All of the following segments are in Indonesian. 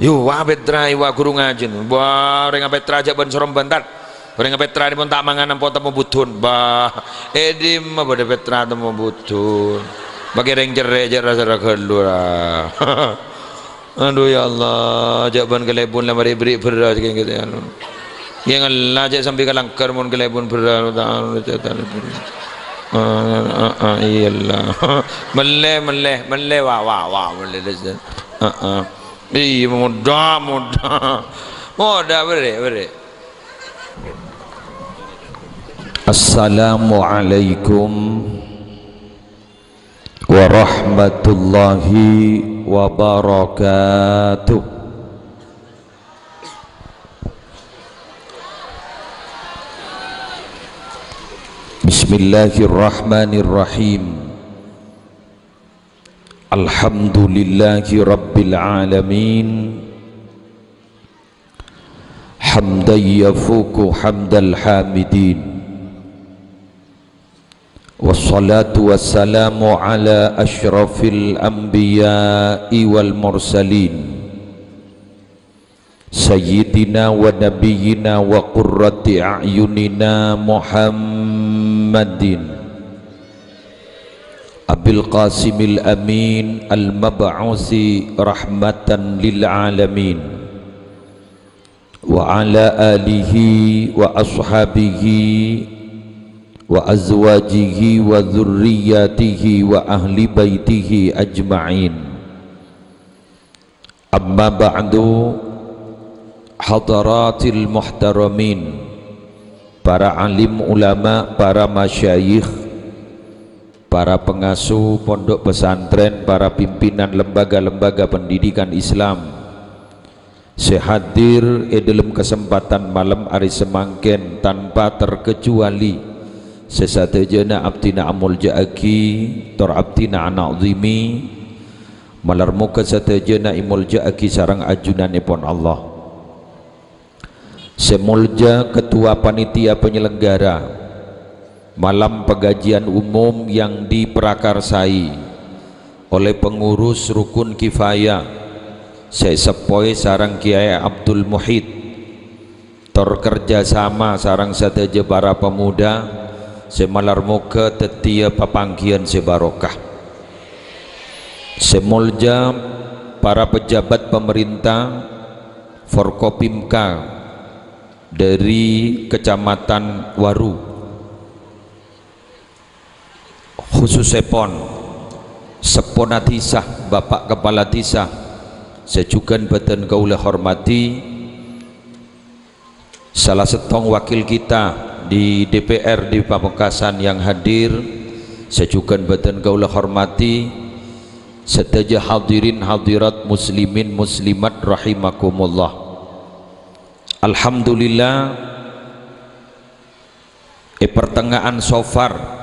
Yo wa Petra wa guru ngajin. Wah ring Petra aja ben sorom bentar. Ring Petra ini pun tak mangan pun temu budun. Bah edim apa de Petra temu budun. Bagi ring cerai je rasa kelur. Aduh ya Allah, jaban kelebun lah mari beri beras kayak gitu ya. Yang Allah aja sampai kalangkar mun kelebun beras ta'ala ta'ala. Ah ah ah iyalah. Melle melle melle wah wah wah melle dah. Ah ah. Iya mudah mudah mudah beri beri Assalamualaikum warahmatullahi wabarakatuh Bismillahirrahmanirrahim الحمد لله رب العالمين. حمدا يفوق حمد الحامدين. والصلاة والسلام على أشرف الأنبياء والمرسلين. سيدنا ونبينا وقرة أعيننا محمد. أبي القاسم الأمين المبعوث رحمة للعالمين. وعلى آله وأصحابه وأزواجه وذرياته وأهل بيته أجمعين. أما بعد حضرات المحترمين para alim ulama, para masyayikh para pengasuh pondok pesantren, para pimpinan lembaga-lembaga pendidikan Islam. Sehadir dalam kesempatan malam hari semangken tanpa terkecuali sesatejana abtina amul ja'aki tor abtina anak zimi. Malarmuka satejana imul ja'aki sarang ajunan ipon Allah. Semulja ketua panitia penyelenggara malam pengajian umum yang diperakarsai oleh pengurus rukun kifayah saya sepoi sarang Kiai Abdul Muhid. Terkerja sama sarang sateja para pemuda semalar muka tetia papangkian sebarokah semulja para pejabat pemerintah Forkopimka dari kecamatan Waru khusus sepon seponatisah bapak kepala tisah. Sejukan beten kaulah hormati salah setong wakil kita di DPR di Pamekasan yang hadir. Sejukan beten kaulah hormati seteja hadirin hadirat muslimin muslimat rahimakumullah. Alhamdulillah e pertengahan sofar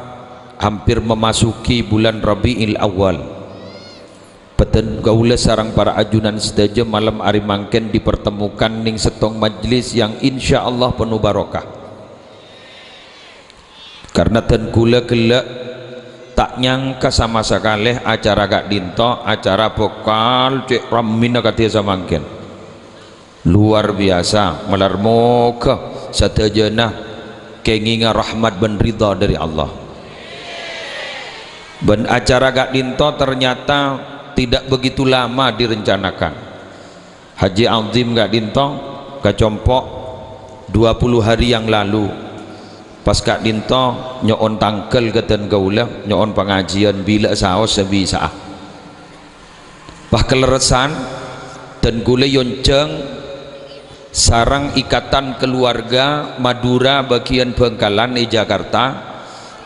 hampir memasuki bulan Rabiul Awal. Peten gaula sarang para ajunan sedaja malam hari mangken dipertemukan ning setong majlis yang insya Allah penuh barokah. Karena ten kula kelak tak nyangka sama sekali acara gak dinto acara pokal cek ramina katia samangken. Luar biasa melar moga satajana kenginga rahmat dan ridha dari Allah dan acara Gak Dinto ternyata tidak begitu lama direncanakan. Haji Azim Gak Dinto kecompok 20 hari yang lalu. Pas Gak Dinto nyon tangkel keten gaula nyon pengajian bila saos sebisa bah keleresan dan gule yonceng sarang ikatan keluarga Madura bagian Bengkalan di Jakarta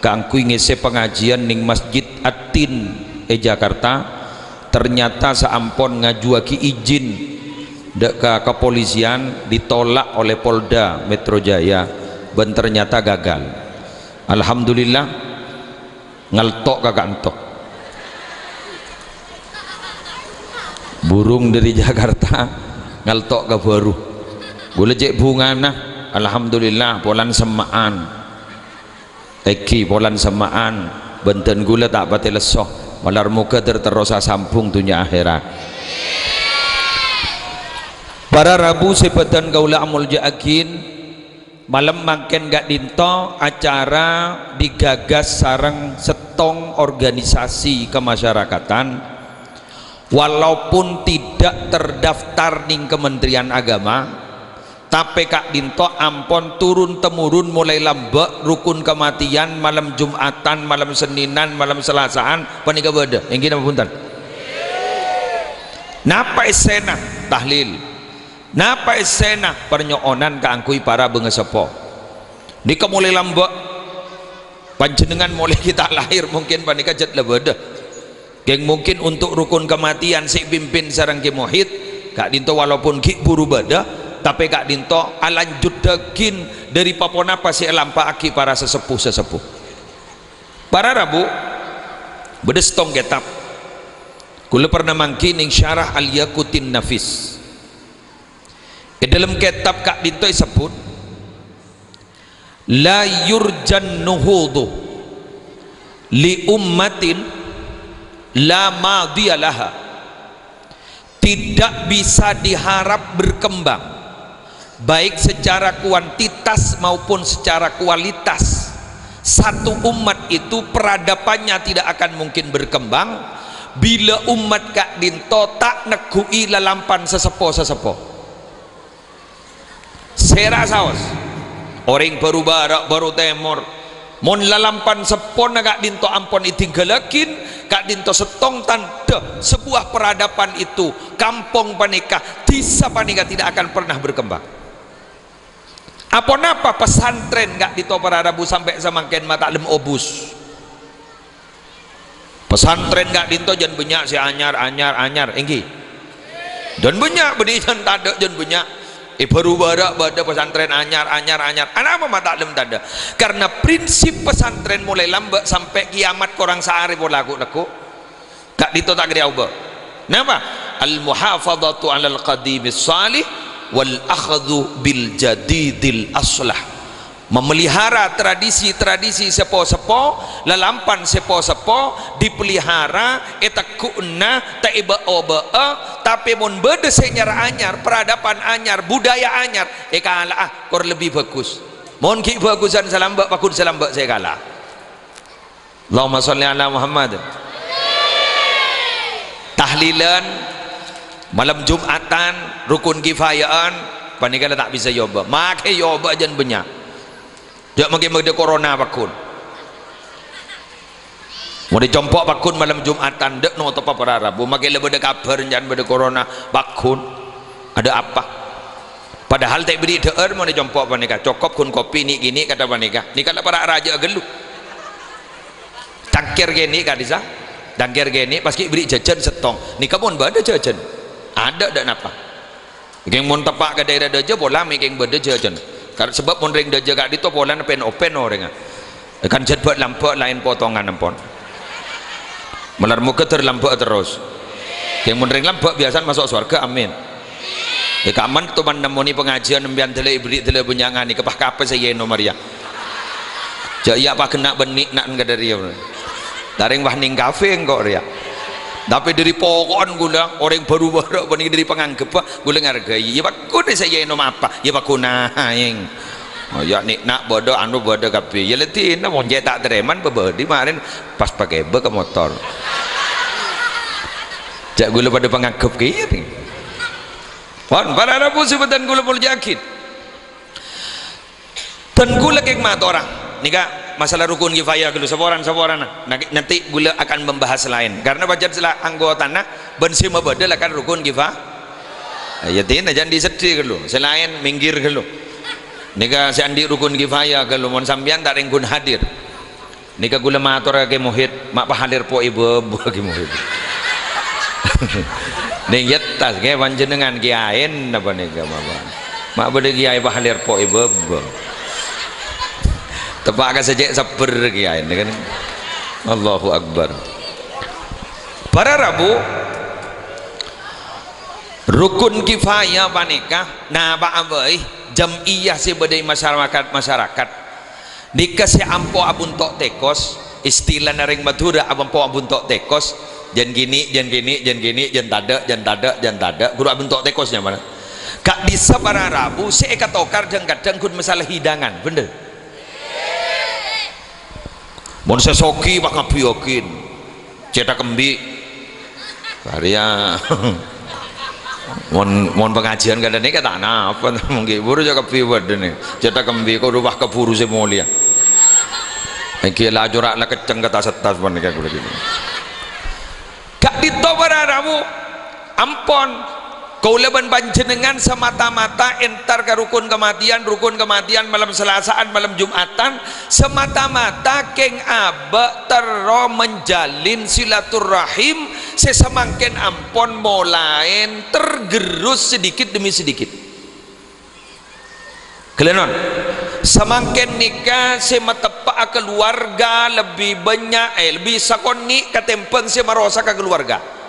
kangkui ngese pengajian ning masjid Atin e Jakarta. Ternyata seampon ngajuaki izin. Dek ke kepolisian ditolak oleh Polda Metro Jaya. Dan ternyata gagal. Alhamdulillah ngeltok kagak entok. Burung dari Jakarta ngeltok ke baru. Gue cek bunga nah. Alhamdulillah polan semaan Eki polan semaan benten gula tak pati lesoh malar muka terterosa sampung dunia akhirat. Para rabu sepetan gaula amul jaakin malam makin gak dinto acara digagas sarang setong organisasi kemasyarakatan. Walaupun tidak terdaftar di Kementerian Agama tapi kak dinto ampon turun temurun mulai lambak rukun kematian malam jumatan malam seninan malam selasaan panika beda yang gini punten? Napa esena tahlil. Napa esena pernyoonan keangkui para bengesepo. Nika mulai lambak panjenengan mulai kita lahir mungkin panika jet lebeda geng mungkin untuk rukun kematian si pimpin sarang ki muhid. Kak dinto walaupun ki buru beda tapi kak dinto alanjut dagin dari papona pasi lampa aki para sesepuh-sesepuh para rabu bedestong getap. Kula pernah mangkin ing syarah al yakutin nafis. Di dalam kitab kak dinto disebut la yurjan nuhudu li ummatin la madiyalaha tidak bisa diharap berkembang baik secara kuantitas maupun secara kualitas. Satu umat itu peradabannya tidak akan mungkin berkembang. Bila umat kak dinto tak negui lalampan sesepo-sesepo sera saus orang baru barak baru temur. Mon lalampan sepon kak dinto ampon itinggalakin kak dinto setong tanda sebuah peradaban itu kampung panika desa panika tidak akan pernah berkembang apa napa pesantren gak di Rabu sampai semakin mata lem obus? Pesantren gak dinto jan banyak si anyar anyar anyar. Enggi dan banyak beri jan tada jan banyak eh baru barak pada pesantren anyar anyar anyar. Anak apa mata lem tada karena prinsip pesantren mulai lambat sampai kiamat korang sehari boleh laku laku gak dinto tak kira ubah. Kenapa al muhafadatu alal qadimis salih wal akhdhu bil jadidil aslah. Memelihara tradisi-tradisi sepo-sepo lalampan sepo-sepo dipelihara etakuna taiba oba tapi mun beda senyar anyar peradaban anyar budaya anyar. E kala ah kor lebih bagus. Mun ki bagusan salam bak pakun salam bak saya kala Allahumma salli ala Muhammad. Tahlilan malam Jumatan rukun kifayaan. Panikala tak bisa yoba. Make yoba jan banyak jak mungkin ada corona bakun. Mau dicompok bakun malam Jumatan dek no apa para Rabu make lebih kabar jangan ada corona bakun. Ada apa? Padahal tak beri deer mau dicompok panika. Cokop kun kopi ni gini kata panika. Ni kata para raja gelu. Tangkir gini kadisa tangkir gini paski beri jajan setong. Ni kamu ada jajan ada dan apa yang mun tepak ke daerah deja bola yang berdeja jen. Karena sebab mun ring deja gak dito bola pen open orang kan buat lampu lain potongan ampun melar muka terlampu terus. Yang mun ring lampu biasa masuk surga amin. Ya kaman tu man nemoni pengajian nembian tele ibri tele bunyangan ni kepah kapa saya no Maria. Jadi apa kena benik nak dari daring wah ning kafe engkau ria tapi dari pokon gula orang baru baru paling dari penganggap gula ngargai. Ya pak kuda saya nom apa? Ya pak kunaing oh ya nih nak bodoh anu bodoh kapi. Ya letih na mau tak tereman di kemarin pas pakai be ke motor. Cak gula pada penganggap kiri wan para rabu sebutan gula pun jakit dan gula kek mata orang nika masalah rukun kifayah dulu seporan seporan nanti gula akan membahas lain. Karena baca setelah anggota nak bensi mabada kan rukun kifayah. Ya tidak jangan disedih dulu selain minggir dulu nika andi rukun kifayah kalau mon sambian tak ringkun hadir. Nika gula matur ke muhid mak pahalir po ibu ke muhid ning yetas ke panjenengan kiain apa nika mama mak bade kiai pahalir po ibu tepak saja sabar kiai kan. Allahu Akbar. Para Rabu rukun kifayah panika nah pak abai iya si badai masyarakat masyarakat. Dikasih ampo abun tok tekos istilah naring madura ampo abun tok tekos. Jan gini jan gini jan gini jan tada jan tada jan tada guru abun tok tekosnya mana? Kak di sabara rabu saya kata kadang-kadang kun masalah hidangan bener mau saya soki pak ngapiyokin cetak kembi. Karya. Mon mon pengajian kada ni kata na apa mungkin buru jaga piwat ni cetak kembi kau rubah ke buru se mulia. Iki la jorak la keceng kata setas pun kayak gini kak ditobaramu ampon kau leban panjenengan semata-mata entar ke rukun kematian rukun kematian malam selasaan malam jumatan semata-mata keng abe tero menjalin silaturahim sesemangkin ampon molain tergerus sedikit demi sedikit. Kelenon semangkin nikah sema tepak keluarga lebih banyak eh lebih sakoni katempeng sema rosa ke keluarga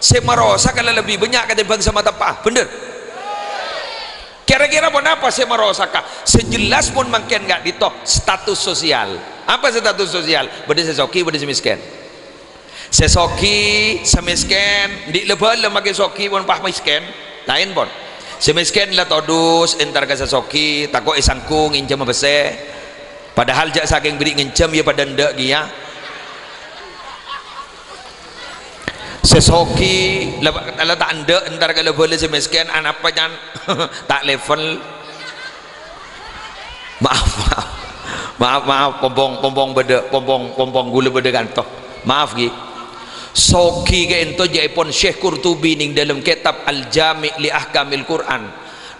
saya merosak kalau lebih banyak ketimbang sama tepat bener? Kira-kira pun apa saya merosak sejelas pun makin nggak ditop status sosial. Apa status sosial? Beda sesoki beda semiskin. Sesoki semiskin. Di lebih lembaga soki pun pah miskin. Lain pun. Semiskin lah todus entar ke sesoki takut isangkung injam bese padahal jak saking beri ngincam ya pada ndak dia sesoki kalau tak ada entar kalau boleh semiskin anak apa jangan. Tak level. Maaf maaf. Maaf maaf pompong pompong beda pompong pompong gula beda kantoh maaf gi. Soki ke ento jaipon Syekh Qurtubi ning dalam kitab Al-Jami' li Ahkamil Quran.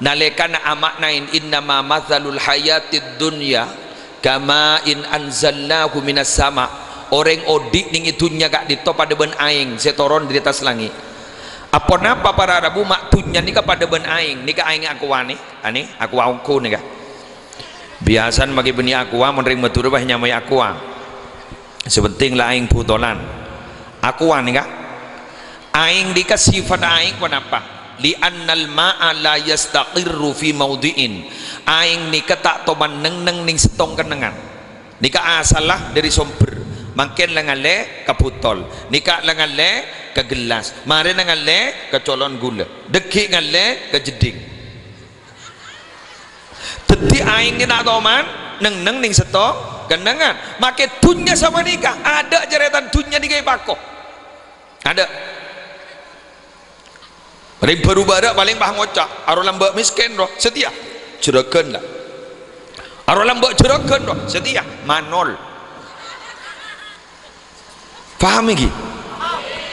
Nalekana amaknain innama mathalul hayatid dunya kama in anzalnahu minas sama' orang odik ning itunya gak ditop pada ben aing. Setoron di atas langit. Apa napa para Arabu maktunya nika pada ben aing? Nika aing aku wani ani aku aku nika biasan bagi beni aku menerima turu bah nyamai aku sepenting lah aing putolan. Aku nika aing dika sifat aing kenapa li annal ma'a la yastaqirru fi maudi'in aing nika tak toman neng neng ning setong kenengan. Nika asalah dari sumber makin lengan le kaputol nikah lengan le ke gelas. Mari lengan le ke colon gula. Dekik dengan le ke jeding. Teti aing ni nak toman neng neng ning seto kenangan makin tunya sama nikah. Ada jeretan tunya di gay pako ada. Rim baru paling bah ngocak. Aro lambak miskin roh setia. Cerakan lah. Aro lambak cerakan roh setia. Manol Faham lagi?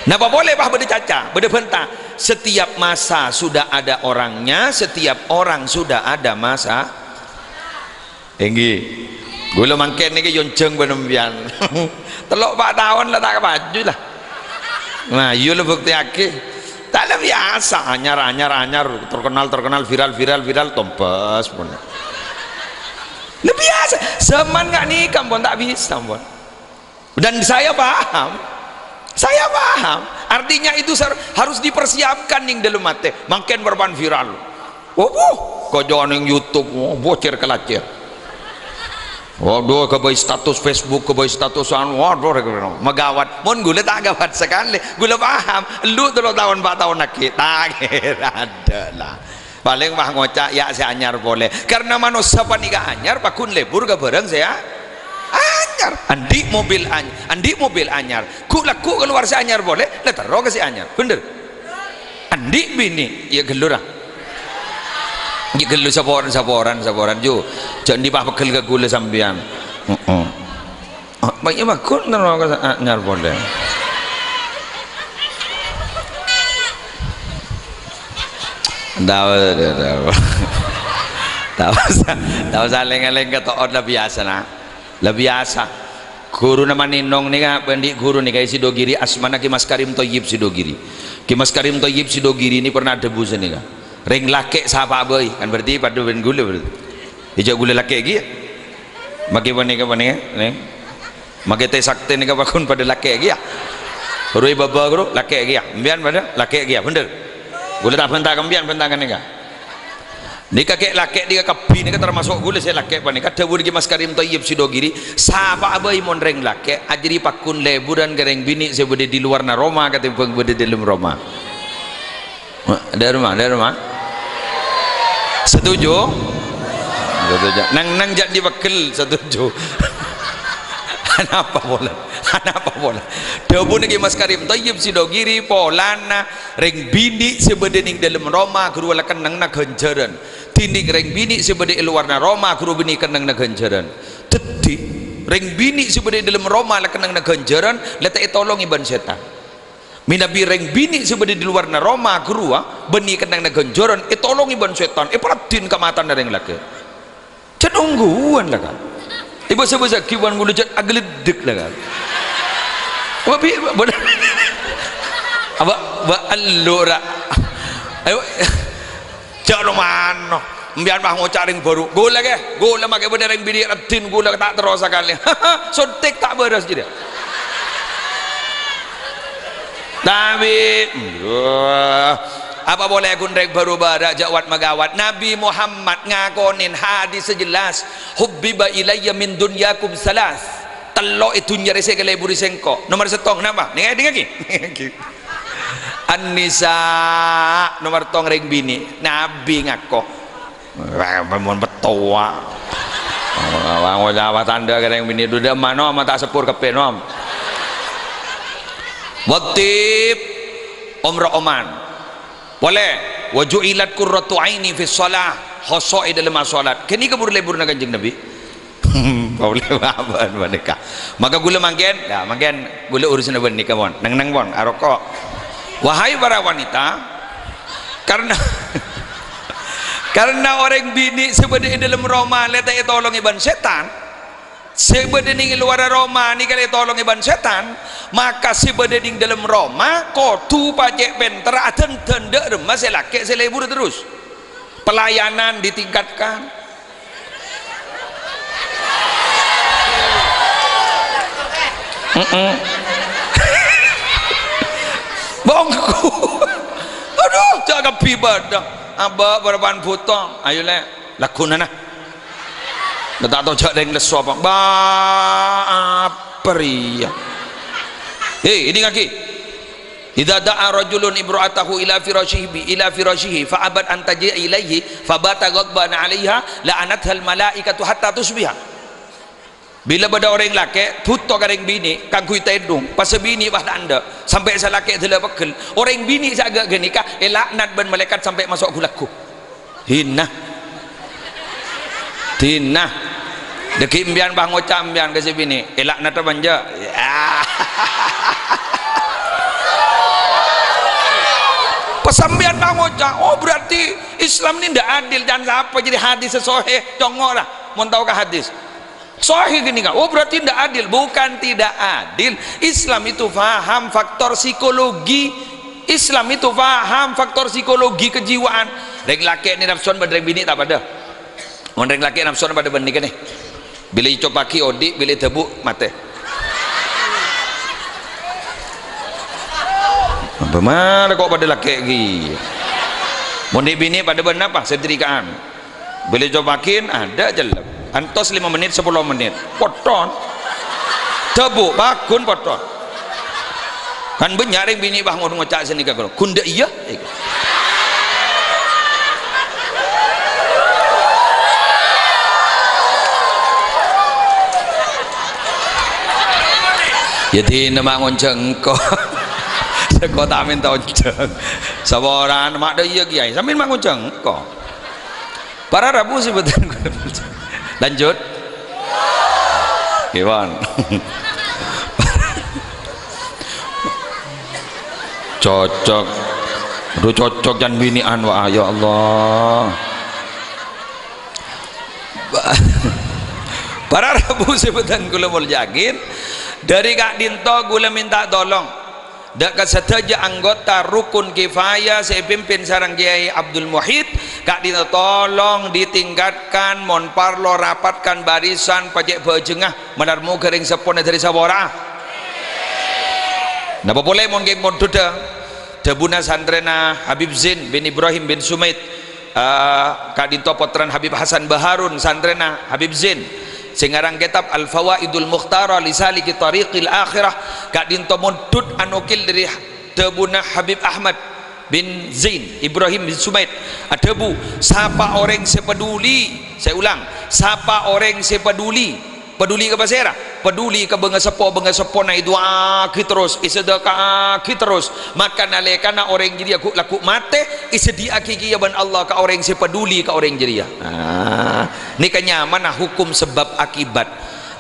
Napa boleh bah benda caca, benda pentah. Setiap masa sudah ada orangnya, setiap orang sudah ada masa. Tinggi. Gula mangken ni ke yonceng benembian. Telok pak tahun lah tak baju lah. Nah, iya lah bukti aki. Tak lah biasa, anyar, anyar, anyar, terkenal, terkenal, viral, viral, viral, tompes pun. Lebih biasa. Zaman nggak nikah pun tak bisa pun dan saya paham. Saya paham. Artinya itu harus dipersiapkan ning dalam mati makin berban viral. Oh boh kau jangan yang youtube. Oh, bocor kelacir. Waduh, kebaik status Facebook, kebaik status anu, waduh, megawat. Mon gula tak gawat sekali, gula paham. Lu terus tahun empat tahun lagi, tak ada lah. Paling mah ngocak ya saya anyar boleh. Karena manusia panika anyar, pakun lebur ke bareng saya anyar. Andi mobil anyar andi mobil anyar. Ku laku keluar si anyar boleh taruh ke si anyar. Bener? Andi bini ya gelur lah ya gelur saporan saporan saporan. Ju jangan dipah pegel ke gula sambian. Uh -uh. Oh, banyak bagus taruh ke anyar boleh. Tahu tahu tahu tahu saling saling kata orang biasa nak lebih biasa. Guru nama ninong nih pendik guru nih kayak sidogiri asmana ki mas karim toyib sidogiri ki mas karim toyib sidogiri ini pernah debu sini kan ring laki sapa boy kan berarti pada ben gula berarti. Hijau gula laki lagi ya? Maki apa nih apa nih maki teh sakti nih kapakun pada laki lagi ya? Rui baba guru laki lagi ya? Biar pada laki lagi ya? Bener. Gula tak bentar kembian bentar kan nih kan ni kakek lakek dia kapi ni termasuk gula saya lakek pa ni kata burgi mas karim tayyib sidogiri sapa abai monreng lakek ajri pakun leburan gereng bini saya bude di luar na Roma kata peng bude di dalam Roma. Ada rumah ada rumah? Setuju? Setuju. Nang nang jadi wakil setuju apa bola apa bola debu nagi mas karim tayyib sidogiri polana reng bini sebedening dalam Roma guru lakan nang nak genjaran tindik reng bini sebede luar na Roma guru bini kenang nak genjaran teti reng bini sebede dalam Roma lakan nang nak genjaran letak tolong iban setan. Minabi reng bini sebede di luar na Roma guru beni kenang nak genjaran tolong iban setan. E peratin kamatan reng laki cenungguan lah kan ibu sebesar kiwan gulu jat agledek lah kan. Wabi boleh apa ba allura ayo jangan mana biar bah ngocaring baru gula ke? Gula makai benda yang bidik ratin gula tak terus sekali. Suntik tak beres jadi tapi apa boleh gundrek baru barak jawat magawat Nabi Muhammad ngakonin hadis sejelas. Hubbiba ilayya min dunyakum salas. Telok itu nyari saya kelai buri sengko nomor setong nama ni dengar lagi? An-Nisa nomor tong ring bini. Nabi ngako memang betua Wang wajah tanda kadang bini. Duda mana tak sepur kepen om Waktib Umrah Oman boleh. Wajuilat qurratu aini fi shalah. Khosoi dalam salat. Kini kabur lebur na kanjeng nabi? Boleh apa? Mereka maka gula manggen? Ya manggen. Gula urusan apa? Nikah bon. Nang nang bon aroko wahai para wanita karena karena orang bini sebenarnya dalam Roma letak tolong iban. Setan sebedening luar Roma ni kali tolong iban setan maka sebedening dalam Roma kotu pajak benter aten tenda remas selakek selebur terus. Pelayanan ditingkatkan. Mm bongku aduh jaga pibadah abah berban putong ayo le lakunan tak tahu cak deng lesu apa. Ba pria hei ini kaki. Idza da'a rajulun imra'atahu ila firashihi ila firashihi fa abad an taji'a ilaihi fa bata ghadban 'alaiha la'anatha al malaikatu hatta tusbiha. Bila pada orang laki puto kareng bini kangkui tedung pas bini bah anda. Sampai saya laki telah pekel orang bini saya agak geni kah elaknat ben malaikat sampai masuk gulaku hina tina deki mbian bang ngocam mbian ke sini elak nata banja ya. pesambian bang ngocam oh berarti Islam ini tidak adil dan apa jadi hadis sesohe congok lah mau tahu hadis Sahih gini kan? Oh berarti tidak adil? Bukan tidak adil. Islam itu faham faktor psikologi. Islam itu faham faktor psikologi kejiwaan. Reng laki ni nafsuan pada bini tak pada. Orang laki nafsu pada benih kan ni. Bila icop paki bila tebu mati. Apa mana kau pada laki lagi? Mondi bini pada benar apa? Setrikaan. Bila icop pakin ada jelas. Antos 5 menit 10 menit. Poton. Tebu bakun poton. Kan banyak yang bini bah ngocak sini kan. Kunda iya. Jadi nama ngonceng ko seko tak minta onceng sabaran mak iya kiai. Sambil mak ngonceng ko para rabu betul. Lanjut. Iwan cocok. Aduh cocok jangan bini anwa ya Allah. Para rabu sebutan kula mul yakin dari Kak Dinto gula minta tolong. Dak kesetaja anggota rukun kifaya saya pimpin sarang Kiai Abdul Muhid. Kak Dinto tolong ditingkatkan mon parlo rapatkan barisan pajak bejengah menarmu kering sepone dari sabora. Napa boleh mon geng mon duda? Debuna sandrena Habib Zin bin Ibrahim bin Sumaid. Uh, Kak Dinto potran Habib Hasan Baharun sandrena Habib Zin singarang kitab al fawaidul mukhtara li saliki tariqil akhirah kak dinto mundut anukil dari tebuna Habib Ahmad bin Zain Ibrahim bin Sumaid. Ada bu siapa orang sepeduli? Saya ulang. Siapa orang sepeduli peduli ke pasera peduli ke benga sepo benga sepo naik doa ki terus. Isedekah ki terus. Maka nalekana orang jadi aku laku mate isedia ki ya ban Allah ke orang sepeduli ke orang jadi ah. Ni kenyaman hukum sebab akibat.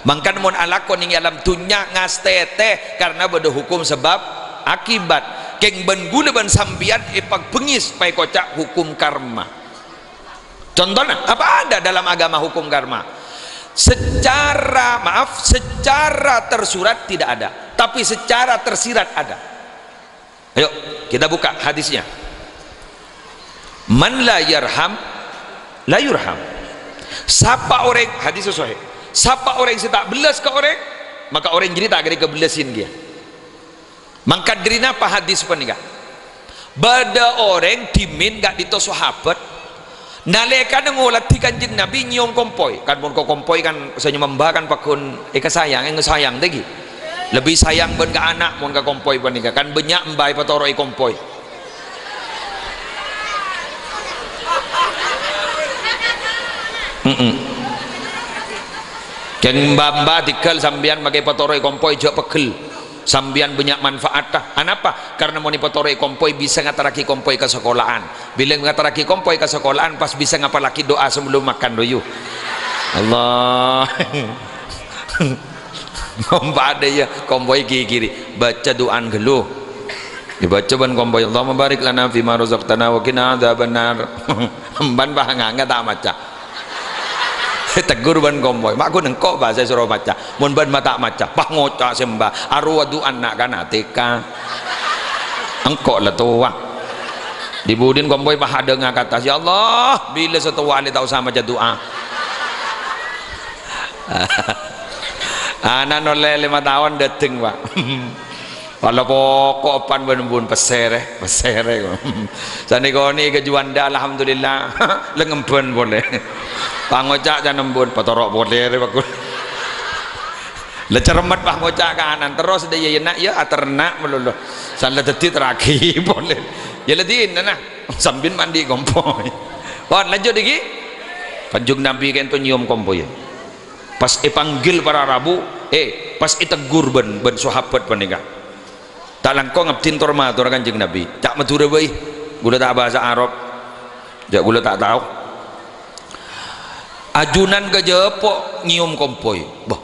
Mangkan mon alakon ing alam dunya ngastete karena beda hukum sebab akibat. Keng ben guna ben sambian ipak pengis pai kocak hukum karma. Contohnya apa ada dalam agama hukum karma secara maaf secara tersurat tidak ada tapi secara tersirat ada. Ayo kita buka hadisnya. Man la yarham la yurham. Siapa orang hadis sesuai siapa orang yang tak belas ke orang maka orang jadi tak ada kebelasin dia. Mangkat gerina apa hadis penikah bada orang dimin gak dito sahabat naleka ngolati kanjeng nabi nyom kompoi. Kan pun kompoi kan saya membakan pakun eka sayang yang sayang lagi lebih sayang ben ke anak mun ke kompoi penikah kan banyak mbai patoroi kompoi. Mm -mm. kan mbak-mbak dikal sambian pakai patoroi kompoi jauh pegel sambian banyak manfaat dah kenapa karena mau nipotore kompoi bisa ngataraki kompoi ke sekolahan bila ngataraki kompoi ke sekolahan pas bisa ngapalaki doa sebelum makan doyu Allah. Ngomba ada ya kompoi kiri kiri baca doan geluh. Dibaca ban kompoi Allah mabarik lana fima razaqtana wa qina adzabannar ban bahanga tak maca tegur ban komboy mak aku nengkok bahasa suruh baca mun ban mata maca pah ngocak sembah. Arwadu anak kan atika engkok lah tua dibudin komboy pah ada kata ya Allah bila setua ni tahu sama baca doa. Anak nolai lima tahun dateng pak kalau pokok pan ben pesere pesere sani koni ke juanda alhamdulillah. Lengemben boleh. Pangocak jangan embun patorok boleh bakul lecermet pak ngocak kanan terus dia ya nak ya aternak melulu salah tadi teraki boleh. Ya ledin nah sambil mandi kompoi Wan lanjut lagi. Panjung nabi kan tu nyium kompoi pas ipanggil para rabu eh pas itegur ben ben sahabat penikah tak langkong ngabdin torma tu kanjeng Nabi. Tak madura bayi gula tak bahasa Arab. Jak gula tak tahu. Ajunan ke jepok nyium kompoi. Bah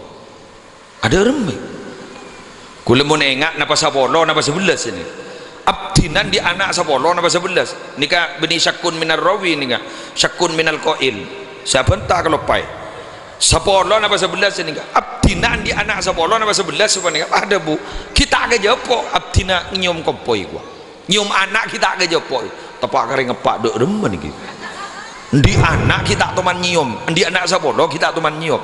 ada remeh gula mau nengak napa sapolo napa sebelas ini. Abdinan di anak sapolo napa sebelas. Nikah beni syakun minar rawi nikah syakun minal koil. Siapa entah kalau pai. Sepuluh napa sebelas ini abdina di anak sepuluh napa sebelas sebenarnya ada bu. Kita ke jopo abdina nyium kompoi gua. Nyium anak kita ke jopo tepak kering ngepak dok remen gitu di anak kita teman nyium di anak sepuluh kita teman nyium.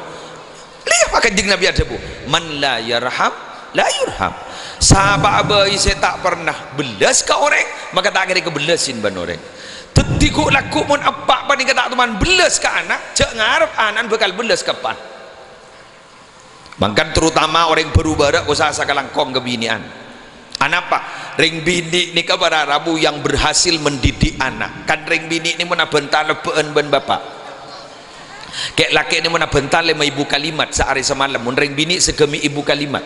Lihat pakai jeng nabi ada bu? Man la yarham la yurham. Sahabat abai saya tak pernah belas ke orang maka tak kira kebelasin ban orang. Tetiku laku mun apa apa ni kata teman belas ke anak. Cek ngarep anak bakal belas kapan Bahkan terutama orang berubah usaha sakalang kong kebinian. Anak apa ring bini ni kepada rabu yang berhasil mendidik anak. Kan ring bini ni mana bentar lebeen ben bapak. Kayak laki ni mana bentar lima ibu kalimat sehari semalam. Ring bini segemi ibu kalimat.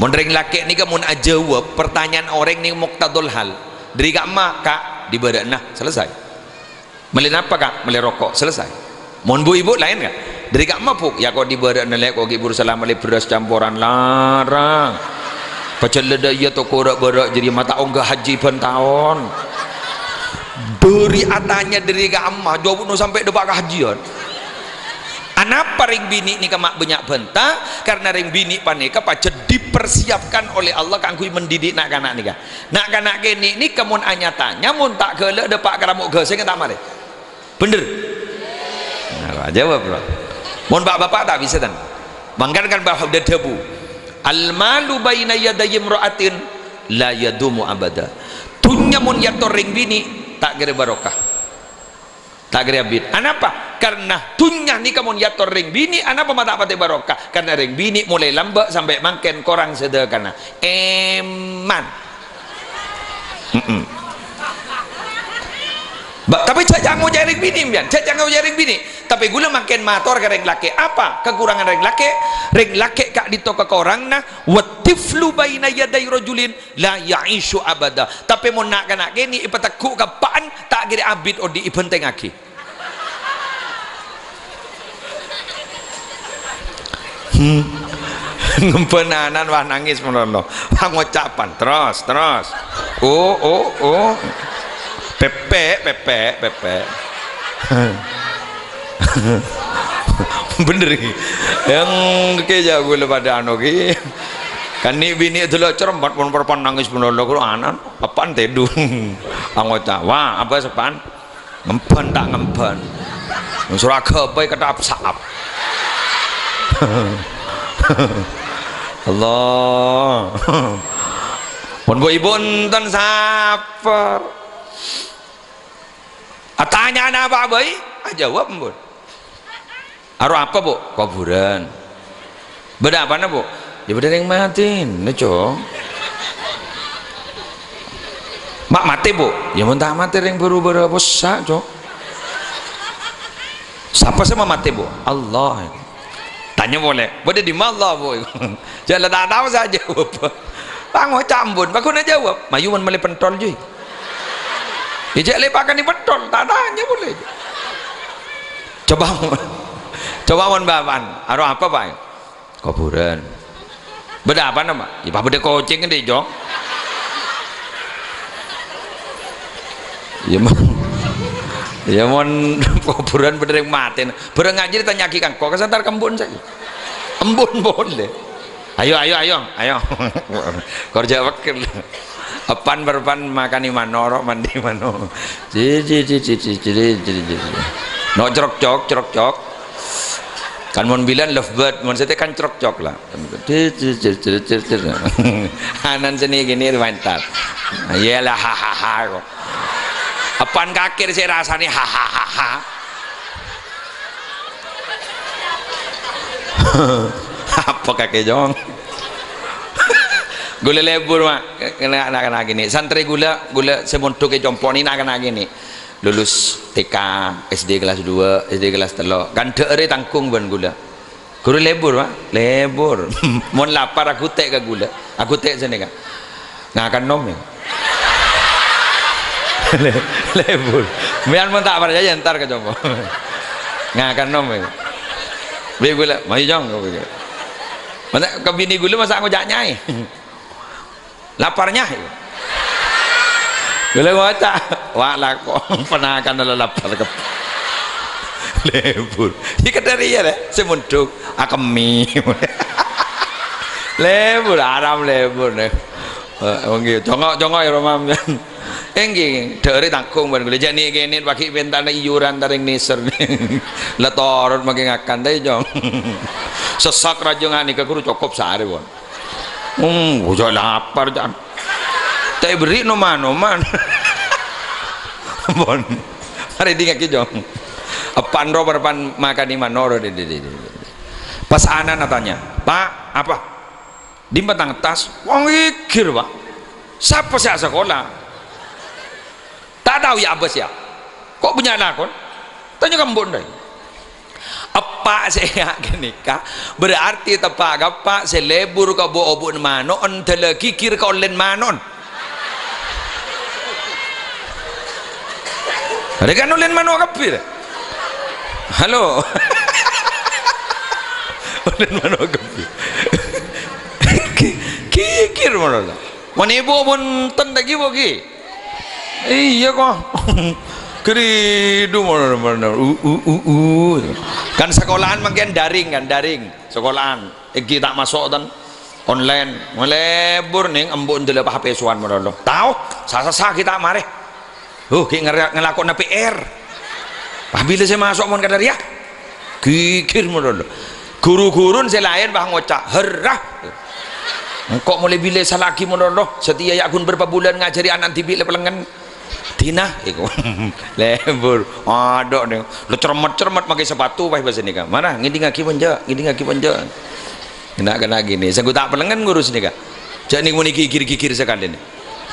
Mun ring laki ni kan mun ajawab pertanyaan orang ni muktadul hal. Dari kak mak kak di badan nah selesai. Melin apa kak? Melin rokok selesai mohon bu ibu lain kak dari kak mapuk. Ya kau di badan nelek kau ibu salam beras campuran larang. Pecel leda iya to korak berak jadi mata onggah haji pen tahun. Dari atanya dari kak amma jawab sampai depak kehajian Anapa ring bini ni kemak banyak benta karena ring bini panika pace dipersiapkan oleh Allah kangkui mendidik nak kanak nika. Nak kanak kini ni kemun anyatanya mun tak gele depak keramuk geseng tak mari. Bener. Nah, jawab bro. Mun bak bapak tak bisa kan bapak udah debu. Al malu baina yaday imra'atin la yadumu abada. Tunya mun yator ring bini tak kira barokah tak kira bin anapa karena tunya ni kamu yator ring bini anapa mata pati barokah karena ring bini mulai lambat sampai mangken korang sedekana eman Mm-mm. Ba, tapi cak jangan jaring bini bian cak jangan jaring bini. Tapi gula makin mator ke reng laki apa? Kekurangan reng laki reng laki kak ditoka ke orang nah watiflu baina yadai rojulin la ya'ishu abada. Tapi mau nak kena gini ipataku kapaan tak kira abid odi ipenteng aki. Hmm. ngempenanan wah nangis menolong pengucapan terus terus. Oh oh oh pepe pepe pepe. Bener ki yang keja gue pada anu ki. Kan ni bini itu lo cermat pun perpan nangis pun lo kalau anan? Apaan tedung. Anggota wah apa sepan? Ngempen tak ngempen surah kepai kata apsap Allah. Pun bu ibu enten saper tanya anak apa boy? Ah, jawab bu Aru apa bu kuburan. Beda apa bu ya beda yang mati neco mak mati bu ya mentah mati yang baru baru bosak cok. Siapa sama mati bu Allah. Tanya boleh. Boleh di mana bu jangan tak tahu saja jawab. Pango cambun, bagus nak jawab. Mayuman mali pentol je. Ya lepakan ni pentol, tak tanya boleh. Coba coba mon baban, aro apa pak? Kuburan. Beda apa nama? Ya pak beda kucing ni jong. Ya mon ya mon kuburan yang mati. Berang ngaji ditanya kan, kok kesantar kembun saja. Embun boleh ayo ayo ayo ayo kerja wakil apan berpan makan iman norok mandi mano. Jadi jadi jadi jadi jadi no cerok cok cerok cok kan mon bilan love bird mon saya kan cerok cok lah. Anan seni gini mantap iyalah hahaha apan kakir saya rasanya hahaha apa kakek jong gula lebur mak. Kena nak kena gini. Santri gula gula semontok ke jompo ni nak kena gini. Lulus TK SD kelas 2 SD kelas 3 kan deure tangkung ban gula. Guru lebur mak. Lebur. Mon lapar aku tek ke gula. Aku tek sini kan ngakan nom ya. Lebur. Biar mon tak percaya ntar ke jompo ngakan nom ya. Be gula, mai jong kau Mana ke bini gula masa aku jak. Laparnya. Gula waca, wak lako penakan dalam lapar ke lebur. Jika dari ya deh, semunduk akemi. lebur aram lebur deh. Wangi jongok jongok ya romam. Enggi dari tangkung ban gula jani gini pakai bentana iuran taring niser. Letorot makin akan deh jong. sesak rajangan ni kekuru cukup sehari pun hmm udah lapar tak beri no man no man bon hari tinggal kijong apan ro berpan makan di mana ro pas anak natanya pak apa? Di batang tas wong ikir pak. Siapa sih sekolah? Tak tahu ya apa sih kok punya anak kon? Tanya kamu deh apa saya nikah. Berarti tepak apa selebur ka bo obun mano on tele kikir ka olen manon ada kan olen mano kapir halo? Olen mano kapir kikir mano mana ibu pun tendak ibu ki? Iya kok keridu kan sekolahan makin daring kan daring. Sekolahan. Iki tak masuk dan online. Melebur nih embun dulu apa HP suan modal tahu? Sasa sah kita mare uh ki ngelakon PR bila saya masuk mon kadar ya. Kikir modal guru-gurun saya lain bah ngocak herah. Kok mulai bila salaki modal setia ya akun berapa bulan ngajari anak tibi lepelengan Tina iku. Lembur. Ada nih lu cermat-cermat pakai sepatu pas bahasa nikah mana? Ngidi ngaki panja ngidi ngaki panja kena kena gini. Saya tak pelengan ngurus nikah jadi mau kikir-kikir sekali nih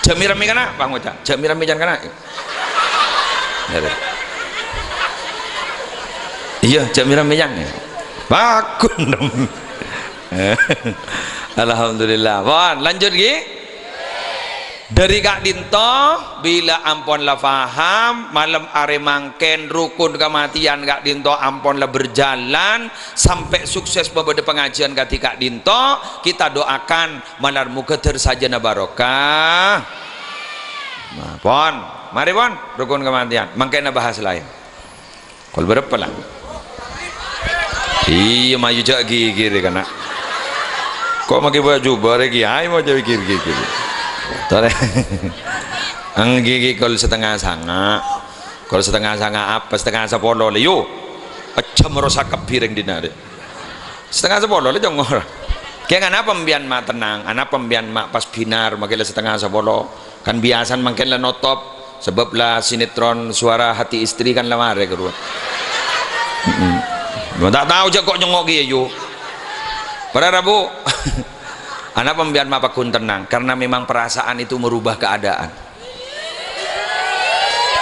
Jamiran mi kana Bang Moca Jamiran mi kana iya Jamiran mi jan bagus dong Alhamdulillah. Bon, lanjut lagi dari Kak Dinto bila ampun lah faham malam are mangken rukun kematian Kak Dinto ampun lah berjalan sampai sukses beberapa pengajian kati Kak Dinto kita doakan malar muka tersajana barokah. Nah, pon mari pon rukun kematian. Mangken bahas lain. Kalau berapa lah? Iya maju jak gigi kan kok pakai baju bare ayo mau jadi gigi gigi Tore. Ang gigi kol setengah sanga. Kol setengah sanga apa setengah sepuluh yo. Aja merusak kepiring dinare. Setengah sepuluh le jongor. Kaya ngana pembian mak tenang, anak pembian mak pas binar makanya setengah sepuluh. Kan biasa makin lah notop sebab lah sinetron suara hati istri kan ya kedua. Mm. Tak tahu je kok nyongok yo. Pada Rabu. anak pembian mapakun tenang karena memang perasaan itu merubah keadaan.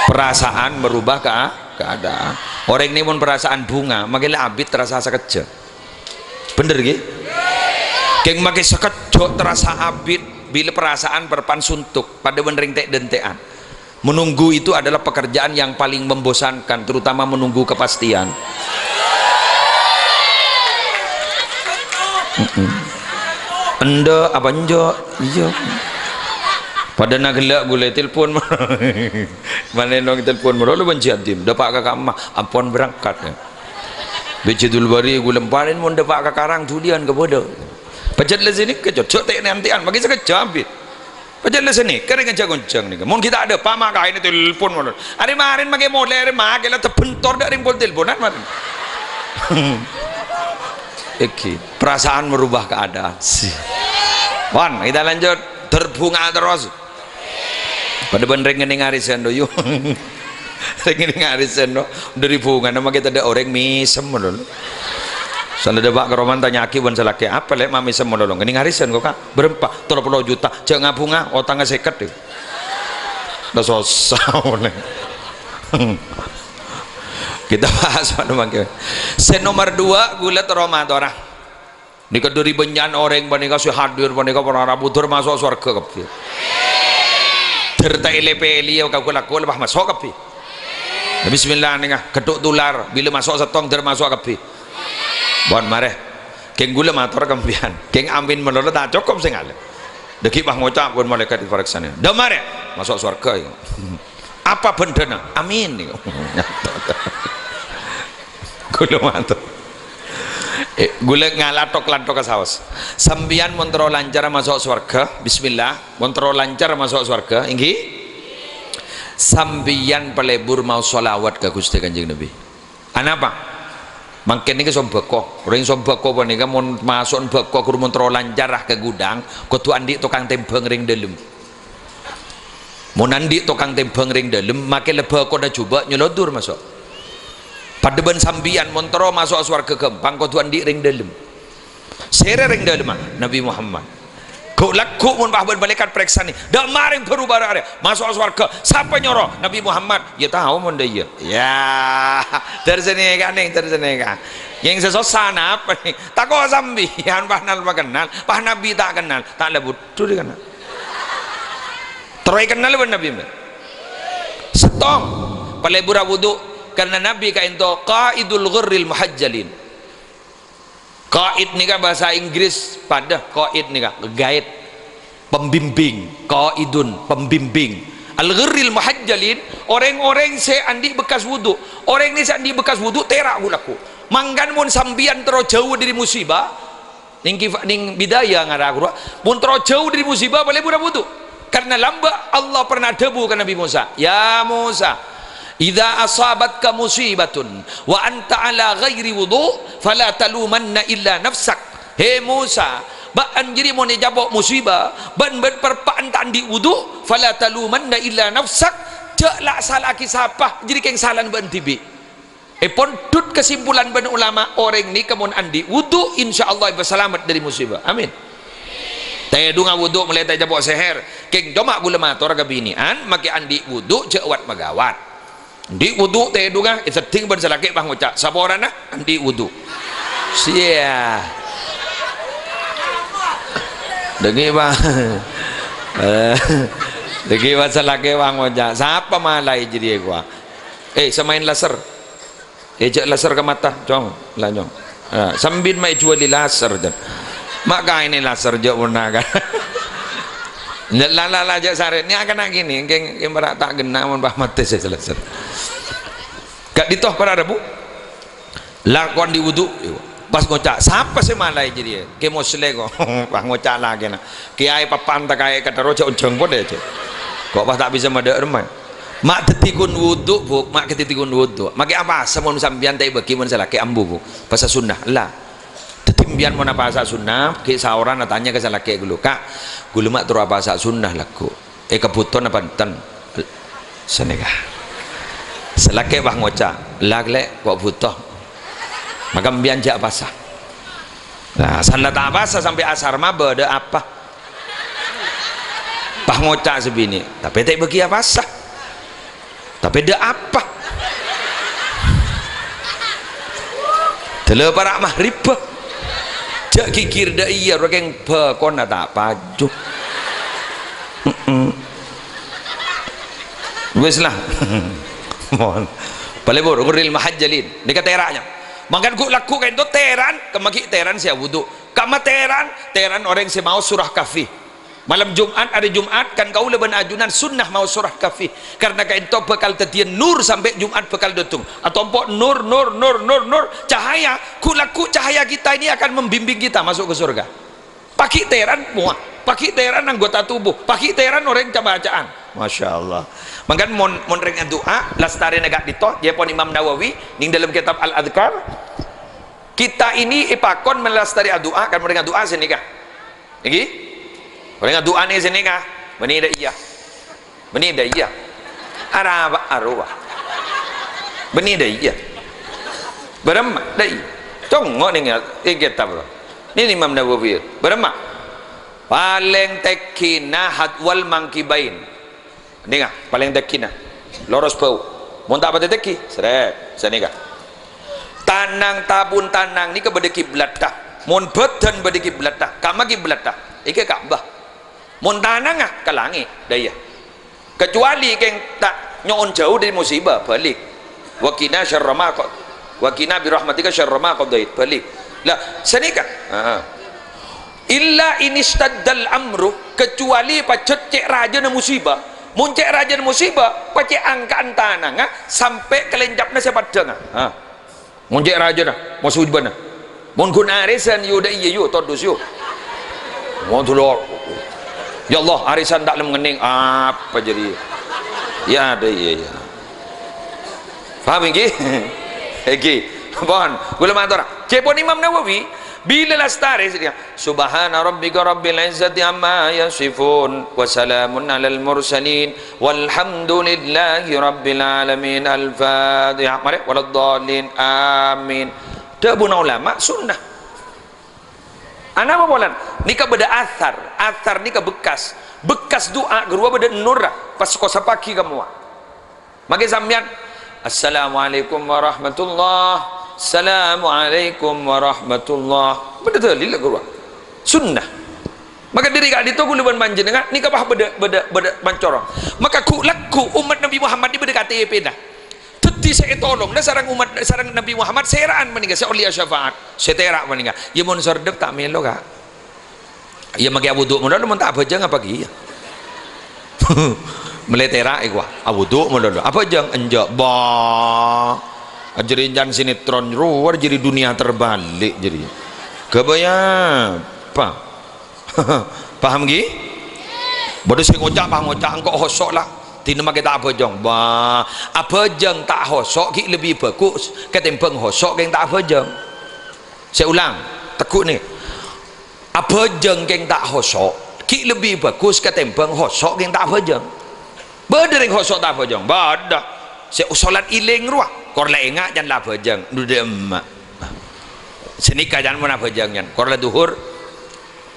Perasaan merubah ke keadaan. Orang ini pun perasaan bunga makanya abid terasa sekejap bener gitu keng makai sekejap terasa abid bila perasaan berpan suntuk pada benerin tek dentean. Menunggu itu adalah pekerjaan yang paling membosankan terutama menunggu kepastian anda apa njo iya. Pada nak gelak gule telefon mana nong telefon mana lu benci adim dapat kakak mah ampun berangkat. Ya Bejidul bari gue lemparin mau dapat ke karang tulian ke bodoh. Pajat le sini ke cocok tak nantian bagi saya kecabit pajat le sini kering aja goncang nih mun kita ada pama kah ini telepon mana? Hari marin pakai model hari mah kita terbentor dari pol teleponan marin Iki perasaan merubah keadaan. Wan, kita lanjut terbunga terus. Pada bener ngene ngarisan do yuk. Ngene ngarisan do dari bunga nama kita ada orang misem dulu. Sana ada ke roman tanya aki wan salaki apa lek mami sem dulu. Ngene ngarisan kok kak berempat 30 juta. Jangan bunga otangnya seket deh. Udah nih kita bahas pada mangke sen nomor dua gula Ramadan Nika dari benyan orang panika si hadir panika para rabu masuk surga kapi. Terta peli ya kau laku lepas masuk kapi. Bismillah nika keduk tular bila masuk setong der masuk kapi. Bon mare. Keng gula mator kampian. Keng amin menurut tak cukup sing ale. Deki bah ngucap pun malaikat diperiksa Dah mare masuk surga. Apa bendana? Amin. Gula mator eh, gula ngalatok lantok ke saus sambian montro lancar masuk surga bismillah. Montro lancar masuk surga inggi sambian pelebur mau solawat ke Gusti Kanjeng Nabi. Anapa makin ini sombeko ring sombeko panika mon masuk beko kur montro lancar ke gudang kudu andi tukang tembeng ring dalam mon andi tukang tembeng ring dalam makin lebeko dah coba nyelodur masuk pada ben sambian montoro masuk ke gempang kau tuan di ring dalam sere ring dalam Nabi Muhammad. Kau laku mun bahban balikat periksa ni. Dah maring berubah area masuk ke siapa nyoro Nabi Muhammad. Ya tahu mun dia ya. Tersini kan nih tersini kan yang sesosana apa nih tak kau sambian bah nal kenal. Bah Nabi tak kenal. Tak lebut tu dia kenal. Terai kenal pun Nabi setong. Palebura wuduk karena Nabi kain to qaidul ghurril muhajjalin. Qaid nika bahasa Inggris pada qaid nika guide pembimbing qaidun pembimbing. Al ghurril muhajjalin orang-orang se andi bekas wudu orang se andi bekas wudu terak gulaku manggan mun sambian terus jauh dari musibah ning ning bidaya ngaraku pun terus jauh dari musibah boleh budak wudu karena lamba Allah pernah debu ke Nabi Musa. Ya Musa idza asabatka musibatun wa anta ala ghairi wudu fala talumanna illa nafsak. He Musa ba anjiri mo ni jabok musibah ban ban perpaan di wudu fala talumanna illa nafsak. Cak salah kisapah jadi keng salan ban tibi eh pon kesimpulan ban ulama orang ni kemun andi wudu insyaallah berselamat dari musibah. Amin. Taya dunga wuduk mulai taya seher. Keng joma gula mator ke binian, maki andi wuduk cek wat Andi wuduk taya dunga, itu ting berselakit bang ucap. Siapa orang nah? Andi wuduk. Sia. Dengi bang. Dengi bang selakit bang ucap. Siapa malai jadi gua? Eh, semain laser. Eh, cek laser ke mata. Jom, lah jom. Uh, sambin mai jual di laser dan maka ini laser jauh warna kan lala aja sare ini akan gini keng keng berak tak gena mon bah mati laser gak ditoh bu lakon di wudu pas ngocak siapa sih malai jadi ke mosle kok. Bah ngocak lagi nah kiai papan tak kayak kata roja ujung pun deh kok pas tak bisa mada remai mak tetikun wudu bu. Mak ketikun wudu mak apa? Semua sambian tai bagi mun salah ke ambu bu. Pasal sunnah. Lah tetimbian mun apa asa sunnah ke sauran tanya ke salah ke gulu. Kak gulu mak turu apa asa sunnah laku eh kebutuhan apa? Ten. Senega selake bah ngoca. Lagle kok butuh? Maka mbian jak pasah nah salat apa sampai asar mah beda apa? Bah ngoca sebini. Tapi tak bagi apa sah tapi ada apa? Telah para mahrib jak kikir dah iya orang pekon tak paju wes lah. Mohon. Boleh bor guril mahajjalin dekat teraknya. Makan ku laku kan itu teran kemaki teran saya wudhu kama teran teran orang yang mau surah kafih malam Jumat hari Jumat kan kau leban ajunan sunnah mau surah kafi karena kau itu bekal tetian nur sampai Jumat bekal datung atau empok nur nur nur nur nur cahaya. Kulaku cahaya kita ini akan membimbing kita masuk ke surga. Pakai teran muah pakai teran anggota tubuh. Pakai teran orang coba bacaan Masya Allah maka mon mon rengnya doa lastari negak dito dia pun Imam Nawawi ning dalam kitab Al Adkar kita ini ipakon melastari doa kan mereka doa sini kah? Lagi ingat doa ni sini kah? Bani dah iya. Bani dah iya. Araba arwah. Bani dah iya. Berama dah iya. Tengok ni ingat kitab tu. Ni Imam Nawawi. Berama. Paling tekina hadwal mangkibain. Dengar, paling tekina. Loros pau. Mun tak pada teki, seret. Sini kah? Tanang tabun tanang ni ke berdeki belata. Mun betan berdeki belata. Kak magi belata. Ike Ka'bah muntanang ah ke langit daya kecuali yang tak nyon jauh dari musibah balik wakina syarrama wakina birahmatika syarrama qadait balik lah senika ha illa inistaddal amru kecuali pacet cek raja na musibah. Mun cek raja na musibah pacek angkaan tanang sampai kelenjapna sepadang ah ha. Mun cek raja na musibah na mun kun arisan yu da iya yu todus yu mun Ya Allah arisan tak mengening apa jadi? Ya ada iya ya faham ini iki bon gula matur cepon Imam Nawawi bila lastari subhana rabbika rabbil izzati amma yasifun wa salamun alal mursalin walhamdulillahi rabbil alamin. Al-fatihah mari waladdallin. Amin. Dak ulama sunnah Anak apa bolan? Nika beda athar, athar nika bekas. Bekas doa gerua beda nurra pas kosa pagi kamu. Magi sampean Assalamualaikum warahmatullah. Assalamualaikum warahmatullah. Beda dalil gerua. Sunnah. Maka diri kak itu guluban manjenengan nika bah beda beda beda mancorong. Maka ku laku umat Nabi Muhammad di beda KTP dah saya tolong dan sarang umat sarang Nabi Muhammad seraan meninggal. Saya ulia syafaat. Saya terak meninggal. Ya mun sordep tak melo kak. Ya magi abu duk mun tak apa jang apa gi? Meletera ikwa abu duk mun apa jang enjak ba. Ajarin jan sinetron luar jadi dunia terbalik jadi. Kebayang? Apa paham gi? Bodoh sing ngocak paham ngocak engkau hosok lah Tina mak kita apa jong? Ba, apa jeng tak hosok ki lebih bagus ketimbang hosok yang tak apa jeng. Saya ulang, tekuk ni. Apa jeng yang tak hosok ki lebih bagus ketimbang hosok yang tak apa jeng. Berdering hosok tak apa jeng. Badah. Saya usolat iling ruah. Kor la ingat jangan apa jeng. Dude emak. Senikah jangan mana apa jeng. Kor la duhur.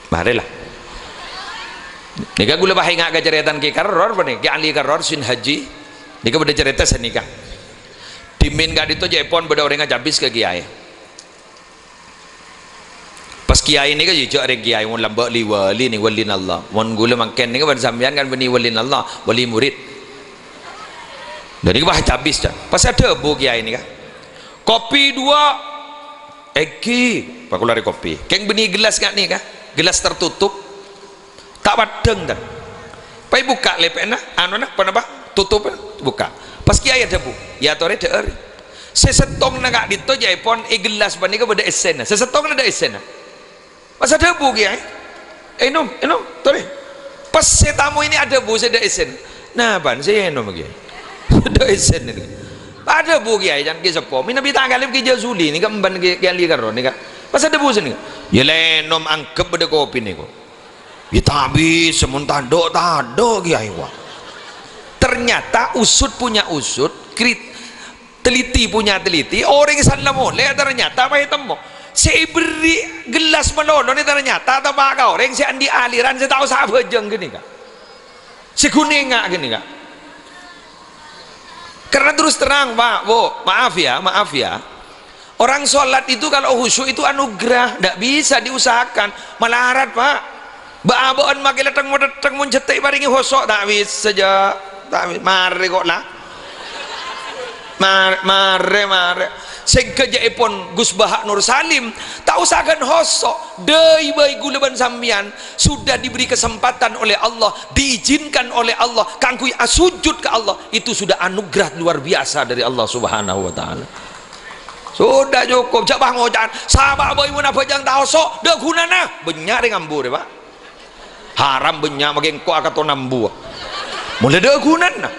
Marilah. Nika gula bahay nga kaceretan ki karor pa ni ki ali karor sin haji. Nika beda cerita senika. Timin ka dito Jepon beda orang nga jabis ke kiai. Pas kiai ni ka jijo are kiai mun lambak li wali ni walin Allah. Mun gula mangken ni ka bersambian kan beni walin Allah, wali murid. Dari bah jabis dah. Pas ada bu kiai ni ka. Kopi dua Eki, pakai lari kopi. Keng beni gelas kat ni ka? Gelas tertutup, tak padeng dan pai buka lepena anu nak apa? Bah tutup buka. Pas kiai ada bu ya tore der sesetong nak dito jaipon e gelas bani ka beda esen sesetong ada esen pas ada bu kiai eh nom eh tore. Pas setamu ini ada bu saya ada esen. Nah ban saya kiai. Ada esen ini. Ada bu kiai jangan kisah po mina bita galip ki jazuli ni kan ban kiai li karo ni kan pas ada bu sini ya lenom angkep beda kopi ni Tapi sementara do tado kiai wah. Ternyata usut punya usut, krit, teliti punya teliti, orang sana boleh ternyata apa temu. Saya beri gelas menolong ini ternyata tak kau orang saya di aliran saya tahu siapa jeng gini kak. Si kuning nggak gini kak. Karena terus terang pak, bu, maaf ya, maaf ya. Orang sholat itu kalau khusyuk itu anugerah, tidak bisa diusahakan, melarat pak. Baabaan maki latang mo datang mo jetik paringi hosok. Tak wis saja. Tak wis mare kok lah mare mare mare. Sing kejaipun Gus Bahak Nur Salim. Tak usahkan hosok. Dei bayi gulaban sambian. Sudah diberi kesempatan oleh Allah. Diizinkan oleh Allah. Kangkui sujud ke Allah. Itu sudah anugerah luar biasa dari Allah subhanahu wa ta'ala. Sudah cukup. Cak bang ojan sahabat bayi pejang tak hosok? Dah gunana banyak dengan bu pak haram banyak makin kau akan tu nambu. Mulai dah gunan nah.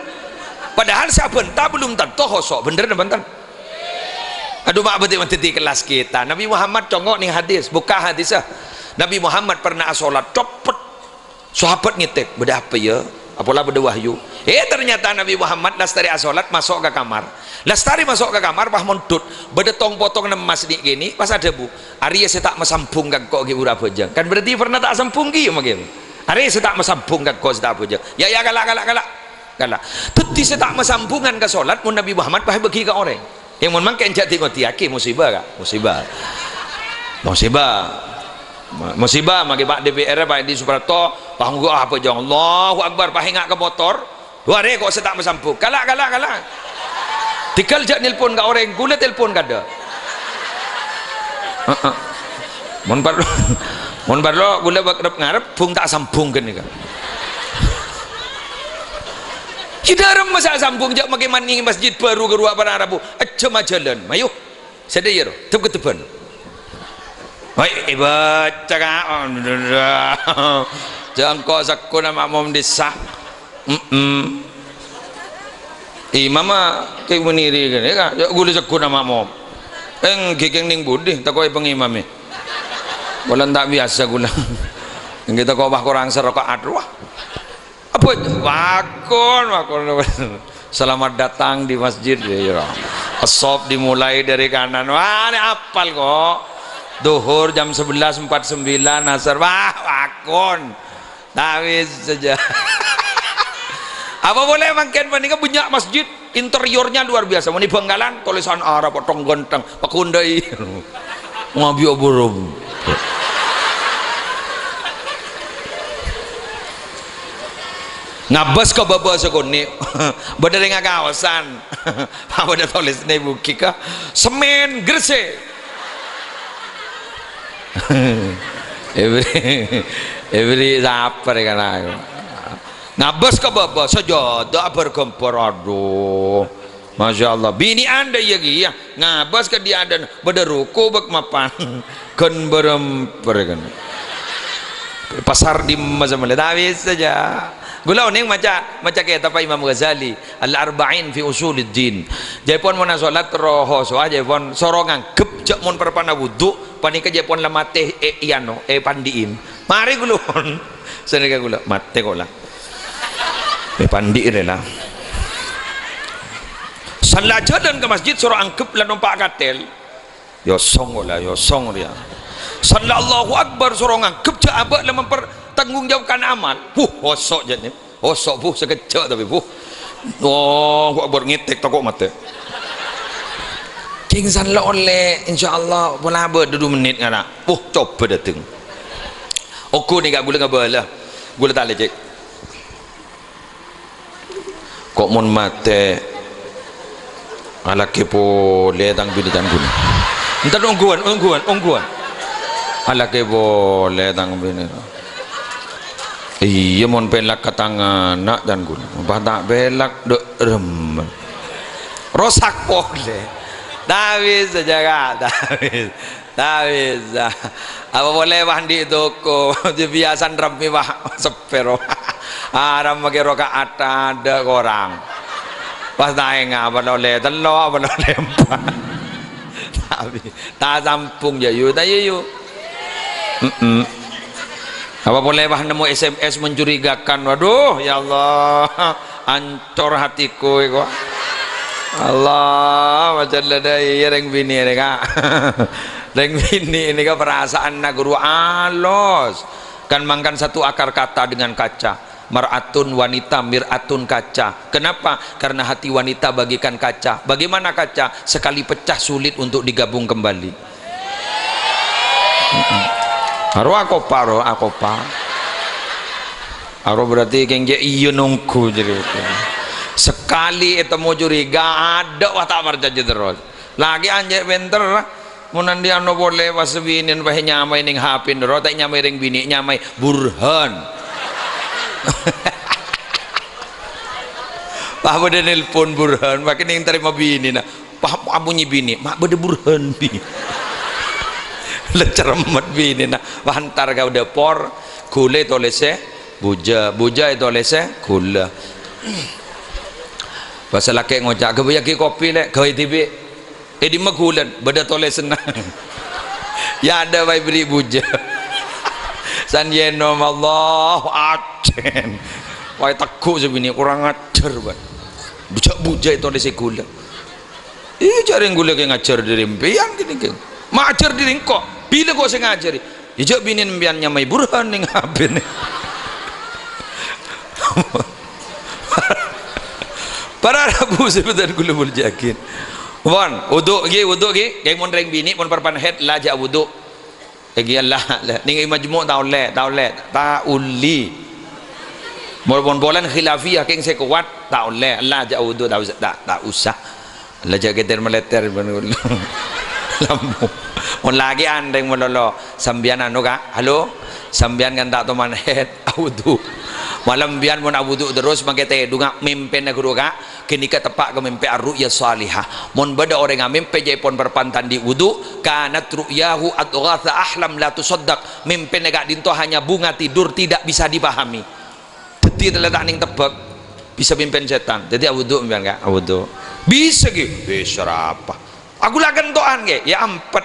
padahal saya bentar belum tentu hosok bener dan bentar. Aduh mak betul betul kelas kita. Nabi Muhammad congok nih hadis. Buka hadis ah Nabi Muhammad pernah sholat copot. Sahabat ngitek beda apa ya? Apalah beda wahyu? Eh ternyata Nabi Muhammad lastari asolat masuk ke kamar. Lastari masuk ke kamar bah montut. Beda tong potong emas di gini pas ada bu Arya saya tak mesampung kan kok gitu jam kan berarti pernah tak sampung gitu mungkin Hari saya tak mesampungkan kau sedap aja. Ya ya galak galak galak. Galak. Tetapi saya tak mesampungkan ke solat mun Nabi Muhammad bahaya bagi ke orang. Yang mun mangke enjak tengok tiaki musibah kak. Musibah. Musibah. Musibah magi Pak DPR Pak di Suprato panggu apa jang Allahu Akbar pahingak ke motor. Dua hari kok saya tak mesampung. Galak galak galak. Tikal jak nelpon ke orang, gula telpon kada. Mun perlu mun barlo gula bakrep ngarep bung tak sambung kan. Nika Kidaram masa sambung jak makin mani masjid baru ke ruang para Arabu aja majalan mayu sedaya ro tep keteban Baik ibat cakap jangan kau sakku nama mom disah mm -mm. Imama kayak meniri kan ya kan gula nama mom. Eng gigeng ning budi tak kau bulan tak biasa gula yang kita kau kurang serokaat wah. Apa itu? Wakon wakon. Selamat datang di masjid. Ya asop dimulai dari kanan. Wah ini apal kok. Duhur jam 11.49 asar. Wah wakon. Tapi saja. Apa boleh makin panika punya masjid. Interiornya luar biasa. Ini banggalan tulisan Arab potong genteng pakundai ngabi oburum ngabas ka baba sa kuni bada nga kawasan bada tulis na buki ka semen grese every every sapar ka na ngabas ka baba sa jodo bergempur aduh. Masya Allah bini anda ya ya. Ngabas ka dia ada bada ruko bak mapan. Kan beremper kan. Pasar di mazam tapi saja Gulau ning maca maca kaya tapa Imam Ghazali Al Arba'in fi Usuluddin. Jaipon mun salat roho so aja pon sorongan gep jak mun perpana wudu panika jaipon lamate e iano e pandiin. Mari gulon. Senega gula mate kok lah. E pandi lah. Salat jalan ke masjid suruh angkep lah numpak katel. Yo song lah yo song dia. Sallallahu akbar suruh angkep jak abak memper tanggung jawabkan amal. Huh hosok je ni. Hosok buh sekejap tapi buh oh gua buat ngitik takut mati King san lo oleh insyaallah pula berdua menit ngana uh coba datang Oku ni kat gula ngabala gula tak lecek kok mon mate ala kepo ledang bini tan guna. Entar ungguan ungguan ungguan. Ala kepo ledang bini iya mon pelak katangan nak dan guna. Tak pelak dek rem. Rosak pole tak bisa jaga tak bisa. Tak bisa. Apa boleh mandi toko? Biasan ramai wah sepero. Aram magi rokaat ada orang pas naik apa boleh telo apa boleh tapi tak sampung ya yu. Tak yu apa boleh bah nemu SMS mencurigakan? Waduh ya Allah. Ancor hatiku kok Allah macam ada yang bini ini kak yang bini ini kak perasaan guru alos kan mangkan satu akar kata dengan kaca. Maratun wanita miratun kaca. Kenapa? Karena hati wanita bagikan kaca. Bagaimana kaca? Sekali pecah sulit untuk digabung kembali. Haru aku paro aku pa haru berarti kengje iya nungku jadi sekali mau curiga ada watak marjaji terus. Lagi anjek benter munan dia no boleh wasbinin wahai nyamai ning hapin ro tak nyamai ring bini nyamai burhan. Pak bade nelpon Burhan, makin yang terima bini nak. Pak amunyi bini, mak bade Burhan bi. Leceramat bini nak. Wantar kau depor, kule tolese, buja, buja itu tolese, kula. Pasal laki ngocak, kau ki kopi lek, kau tibi. Eh di magulan, tolese senang. ya ada bayi beri buja. San yenom Allah aten. Wai takut sebini kurang ajar ban. Bujak bujak itu ada segula. Ih cari gula ke ngajar diri mbian gini ke. Mak ajar diri kok. Bila kau saya ngajari. Ijak binin mbian nyamai burhan ning habin. Para rabu sebentar gula bul jakin. Wan, uduk gi, uduk gi. Geng mon reng bini, mon perpan head lajak uduk. Egi Allah, ning majmu' taule, taule, tauli. Mon bolan khilafiyah keng se kuat taule, Allah ja uduk tak usah, tak, usah. Allah ja keter meleter lampu. Mon lagi andeng mololo sambian anu ka? Halo? Sambian kan tak teman head audu. Malam bian mon audu terus mangkete dunga mimpin guru ka? kini ka tepak ke mimpi ar-ru'ya salihah. Mon bada orang yang mimpi jai pon berpantan di wudu. Kanat ru'yahu adghatha ahlam la tusaddaq. Mimpi negak dinto hanya bunga tidur tidak bisa dipahami. Jadi terletak ning tebak bisa mimpin setan. Jadi wudu mimpi enggak wudu bisa gitu bisa apa. Aku lagan toan ge ya ampet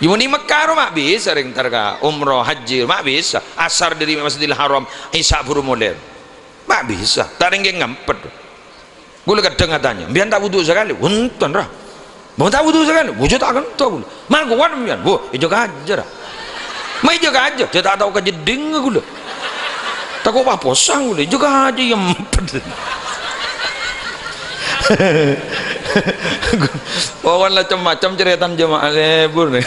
Yuni Mekah mak bisa ring terka umroh haji mak bisa. Asar dari Masjidil Haram isya buru moler mak bisa. Taring ngampet Gula kadang katanya, biar tak wudhu sekali, untan rah. Mau tak wudhu sekali, wujud tak akan tahu. Mal kuat biar, bu, aja lah. Mai jaga aja, dia tak tahu kejeding gula. Tak kau apa posang gula, juga aja yang Wawan lah macam-macam cerita jemaah lebur nih.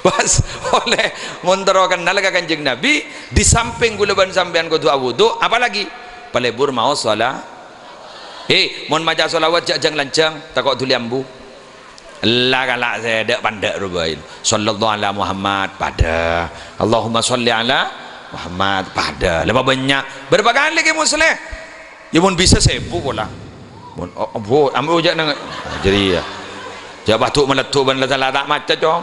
Pas oleh menterokan nalaga kanjeng Nabi di samping gula ban sampean kudu wudu, apalagi palebur mau salat eh mon maca solawat jak jang lancang takok tu liambu lah kalak saya dak pandak rubain sallallahu ala muhammad pada. Allahumma salli ala muhammad pada. Lebih banyak. Berapa kali ke muslim ya mon bisa sebu pula. Mon oh, oh ambil ujak nang jadi ya. Jak batuk meletup ban lah tak macam cong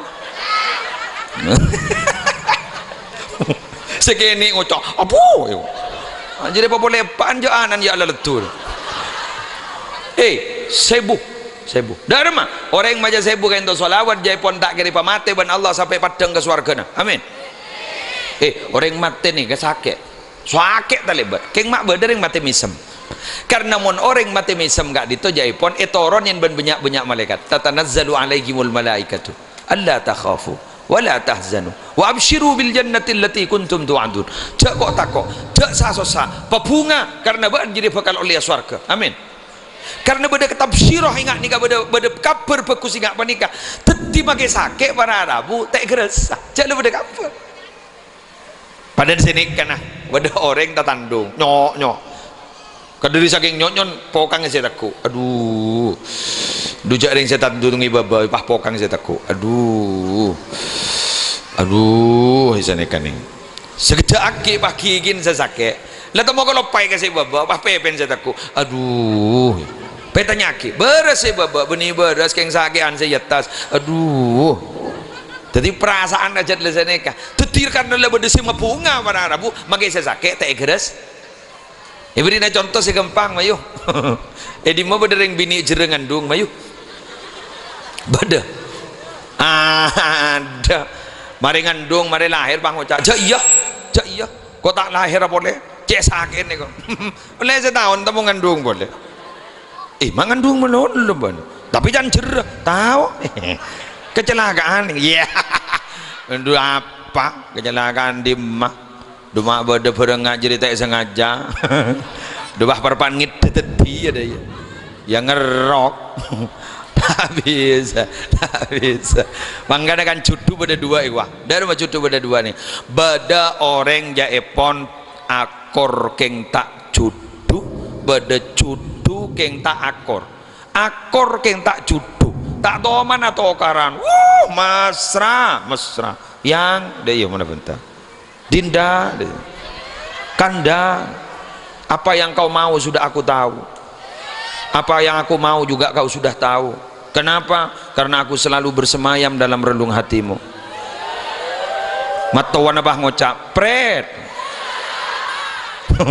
sekini ngucap apa ha, jadi apa boleh panjaan ya Allah letul eh sebu sebu dari mana orang yang macam sebu kan itu salawat jai pun tak kira pamate ban Allah sampai padang ke suarga na amin. Eh orang mati ni ke sakit. Sakit tak lebat keng mak berdari mati misem karena mon orang mati misem gak dito jai pun etoron yang banyak banyak malaikat. Tatanazzalu alaihimul malaikatu. Allah takhafu wala tahzanu. Wa abshiru bil jannati allati kuntum tu'adun. Jak kok takok jak sasosa pebunga karena bahan jadi bakal oleh surga amin. Karena beda ketafsirah ingat nikah beda beda kabar bekus ingat panika teti pakai sakit para Arabu tak gerasa jak beda kabar pada di sini kan beda orang tak tandung. Nyok nyok kadiri saking nyok nyon pokang saya takut aduh. Dujak ring saya tandung ibaba pah pokang saya takut aduh. Aduh sana kan ini sekejap aki pah kigin saya sakit lah temu kalau pai kasih baba pah pepen saya takut aduh. Petanya aki beres saya baba benih beres keng sakian saya atas aduh. Jadi perasaan aja di sana kah? Tetirkan dalam berdesi bunga mana Arabu makai saya sakit tak geres Iberi na contoh si gampang mayu. eh mau bedereng bini jerengan dung mayu. Bada. Ada. Mari ngandung, mari lahir bang ucap. Ja iya, ja iya. Kau tak lahir apa boleh? Cek sakit ni kau. Boleh setahun tamu ngandung boleh. Eh, mangandung melon leban. Tapi jangan cerah. Tahu? Kecelakaan. Ya. Yeah. apa? Kecelakaan di mah Duma bada perengah jadi tak sengaja. Dubah perpangit teti ada ya. Yang ngerok. tak bisa, tak bisa. Mangga kan cutu pada dua iwa. Dari mana cutu pada dua nih? Bada orang jaepon akor keng tak cutu, bada cutu keng tak akor. Akor keng tak cutu. Tak tahu mana tahu karan. Wuh, mesra, mesra. Yang dia mana bentar. Dinda Kanda apa yang kau mau sudah aku tahu. Apa yang aku mau juga kau sudah tahu. Kenapa? karena aku selalu bersemayam dalam relung hatimu. Matawana bah ngocap pret!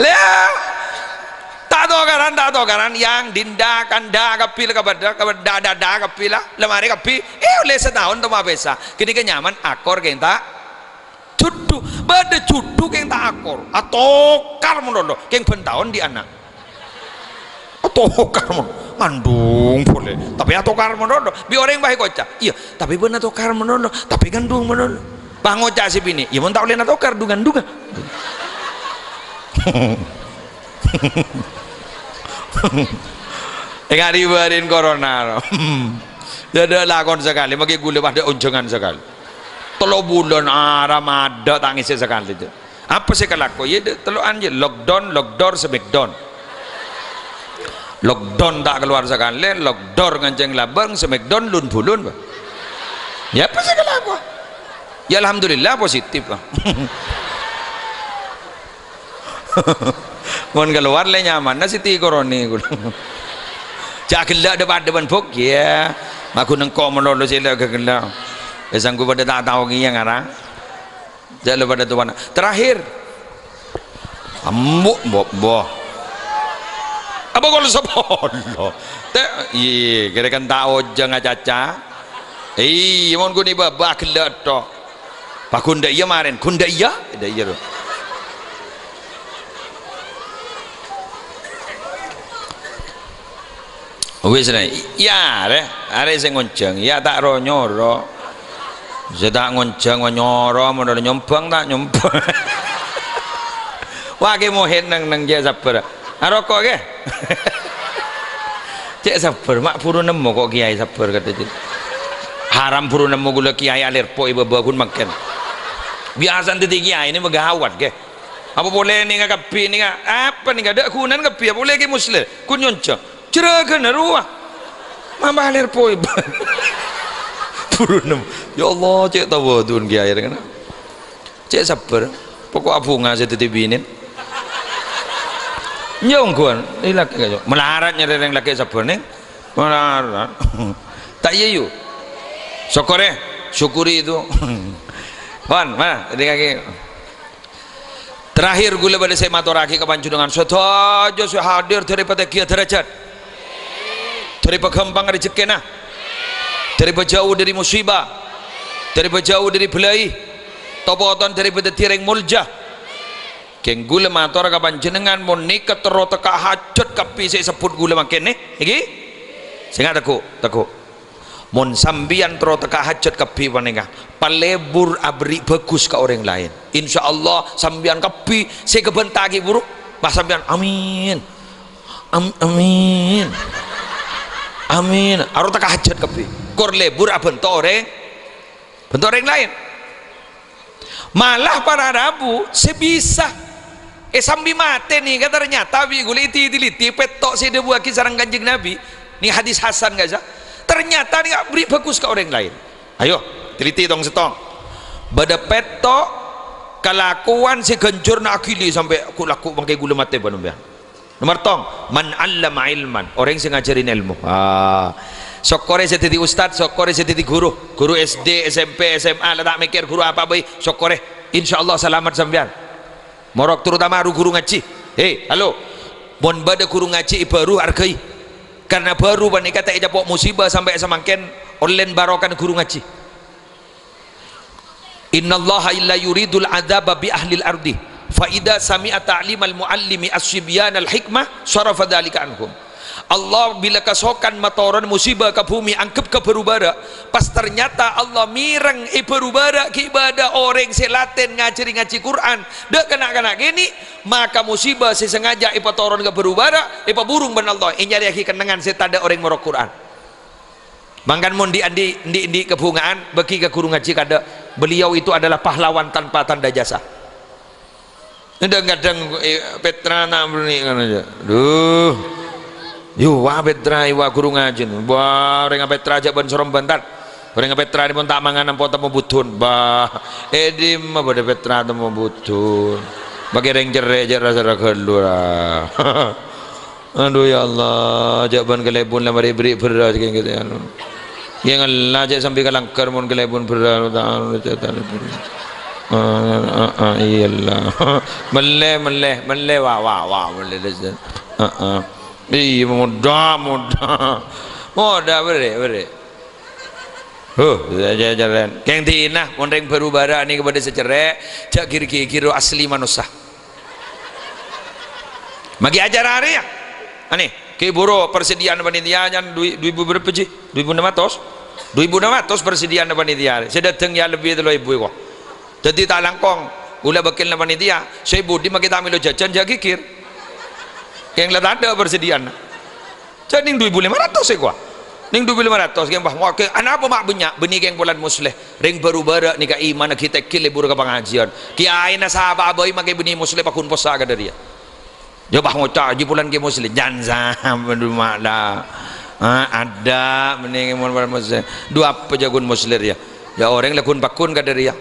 Lihat tak tahu karan yang dinda kanda kapil kepada kepada dada kapila lemari kapi eh oleh setahun tu pesa kini kenyaman akor kenta cudu. Bade cudu kenta akor. Atau kar monondo keng pentahun di anak. Atau kar ngandung boleh tapi atau kar bi orang baik koca iya tapi benar atau kar tapi gandung monondo pangoca si bini. Iya mau tak boleh atau kar dungan dungan Enggak dibarin corona. Ada lakon sekali, bagi gula pada unjangan sekali. Telo bulan arah ada tangis sekali itu. Apa sih kelaku? Ya telo anje lockdown, lockdown, smackdown. Lockdown tak keluar sekali, lockdown nganceng labang, smackdown lun bulun. Ya apa sih kelaku? Ya alhamdulillah positif. Mohon keluar le nyaman. Nasi ti koroni cak depan depan pok ya aku nengko menolo sila ke gelak. Esang pada tak tahu yang arah. Jalan pada tuan. Terakhir. Amuk boh boh. Apa kalau tak iya kira kan tahu jangan caca iya mohon guni babak gelak to pak kunda iya marin kunda iya? Iya iya wis nek ya are are sing ngonceng ya tak ro nyoro. Saya tak ngonceng nyoro. Mau nyompang tak nyompang wah ke mohen nang nang dia sabar. Aroko ke? Cek sabar mak puru nemu kok kiai sabar kata cik haram puru nemu gula kiai alir po ibu bakun makan. Biasa nanti kiai ini megawat ke? Apa boleh nih nggak kapi nih apa nih nggak ada kunan kapi apa boleh ke muslim? Kun jeragan ruah. Mama halir poi. Purunam ya Allah cek tahu tuh kiai kan? Cek sabar. Pokok abu ngasih titip binin nyong kuan ini lagi kajo melarat nyari yang lagi sabar nih melarat. Tak iya yuk. Syukure syukuri itu Wan, mana? Tadi kaki. Terakhir gula pada saya maturaki ke panjungan. Sudah saya hadir daripada kia derajat dari pengembang rezeki nah dari jauh dari musibah. Dari jauh dari belai. Topotan dari tireng mulja keng gula mator ka panjenengan mau nikah tero teka hajat kapi saya sebut gula makin nih iki sing teku teku mon sambian tro teka hajat kepi panenga palebur abri bagus ke orang lain. Insya Allah sambian kepi saya kebentagi buruk. Pas sambian amin. Am, amin amin. Aro teka hajat kepi. Kor lebur abento orang. Bentuk orang lain. Malah para rabu sebisa. Eh sambi mate nih kata ternyata bi guliti diliti petok si debu kisarang kanjeng nabi. Ini hadis hasan gak sih ternyata dia beri bagus ke orang lain. Ayo teliti dong setong. Bada peto kelakuan si kencur nak akili sampai aku laku bangkai gula mati pun nomor tong man allama ilman. Orang yang ngajarin ilmu. Ah. Sokore saya jadi ustad sokore saya jadi guru. Guru SD SMP SMA tak mikir guru apa baik sokore insyaallah selamat sampean. Morok terutama guru ngaji. Hei halo. Mon bada guru ngaji baru hargai. Karena baru bani kata ija pok musibah sampai semakin online barokan guru ngaji. Innallaha illa yuridul adzaba bi ahlil ardi fa idza sami'a ta'limal muallimi as-sibyan al-hikmah sarafa dzalika anhum. Allah bila kasokan matoran musibah ke bumi angkep ke berubara. Pas ternyata Allah mireng i berubara ibadah orang selaten ngajari ngaji Quran. Dah kena kena gini maka musibah sesengaja i patoron ke berubara i burung ben Allah. Ini nyari kenangan setada orang morok Quran. Mangkan mon di andi di di kebungaan bagi ke guru ngaji kada beliau itu adalah pahlawan tanpa tanda jasa. Kadang-kadang eh, Petra nak kan aja. Duh, Yo wah Petra iwa guru ngajin. Wah orang Petra aja ben sorom bantat. Orang Petra ni pun tak mangan pun temu butun. Bah edim mah pada Petra temu butun. Bagi reng jere jere rasa keluar. Aduh ya Allah, jaban kelebun lah mari beri beras kayak gitu ya. Yang Allah aja sampai kalangkar mun kelebun beras tahu tahu. Iya Allah. Melle melle melle wah wah. Ah ah. Iya muda muda muda beri beri. Huh, jalan jalan. Keng tina, mondeng berubara ni kepada secerek, cak kiri kiri kiri asli manusia. Magi ajar hari ya. Ani, ke buru persediaan panitia jan dua ibu berapa sih? Dua ibu enam ratus. Dua ibu enam ratus persediaan panitia. Saya datang ya lebih dari ibu kok. Jadi tak langkong, gula bakil panitia. Saya budi magi tamilo jajan jaga kikir yang lihat ada persediaan. Jadi ning 2500 saya kuah ning 2500 yang bah ke anak apa mak banyak benih yang bulan musleh. Ring baru bara ni ka iman kita kile buru ka pengajian. Ki aina sahabat abai makai benih musleh pakun posa ka dari dia bah ngoca bulan ke musleh. Janza rumah dah. Ha, ada yang bulan musleh. Dua apa jagun musleh ya ya orang lakun pakun ka dari ya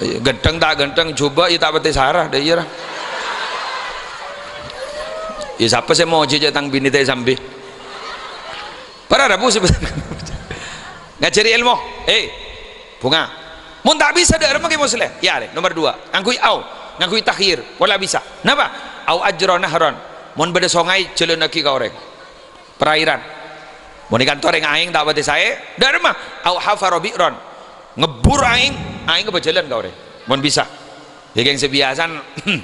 genteng tak genteng coba ya tak pati sarah dah. Ya ya siapa saya mau jejak tang bini teh sambil para rabu sebenarnya ngajari ilmu? Eh bunga. Mun tak bisa dah remang seleh ya re nomor dua. Ngakui au ngakui takhir wala bisa. Kenapa au ajro nahron. Mun beda songai jalan lagi kau orang perairan. Mun di kantor yang aing tak bati saya dah remang au hafaro bi'ron ngebur aing aing ke jalan kau orang mun bisa ya yang sebiasan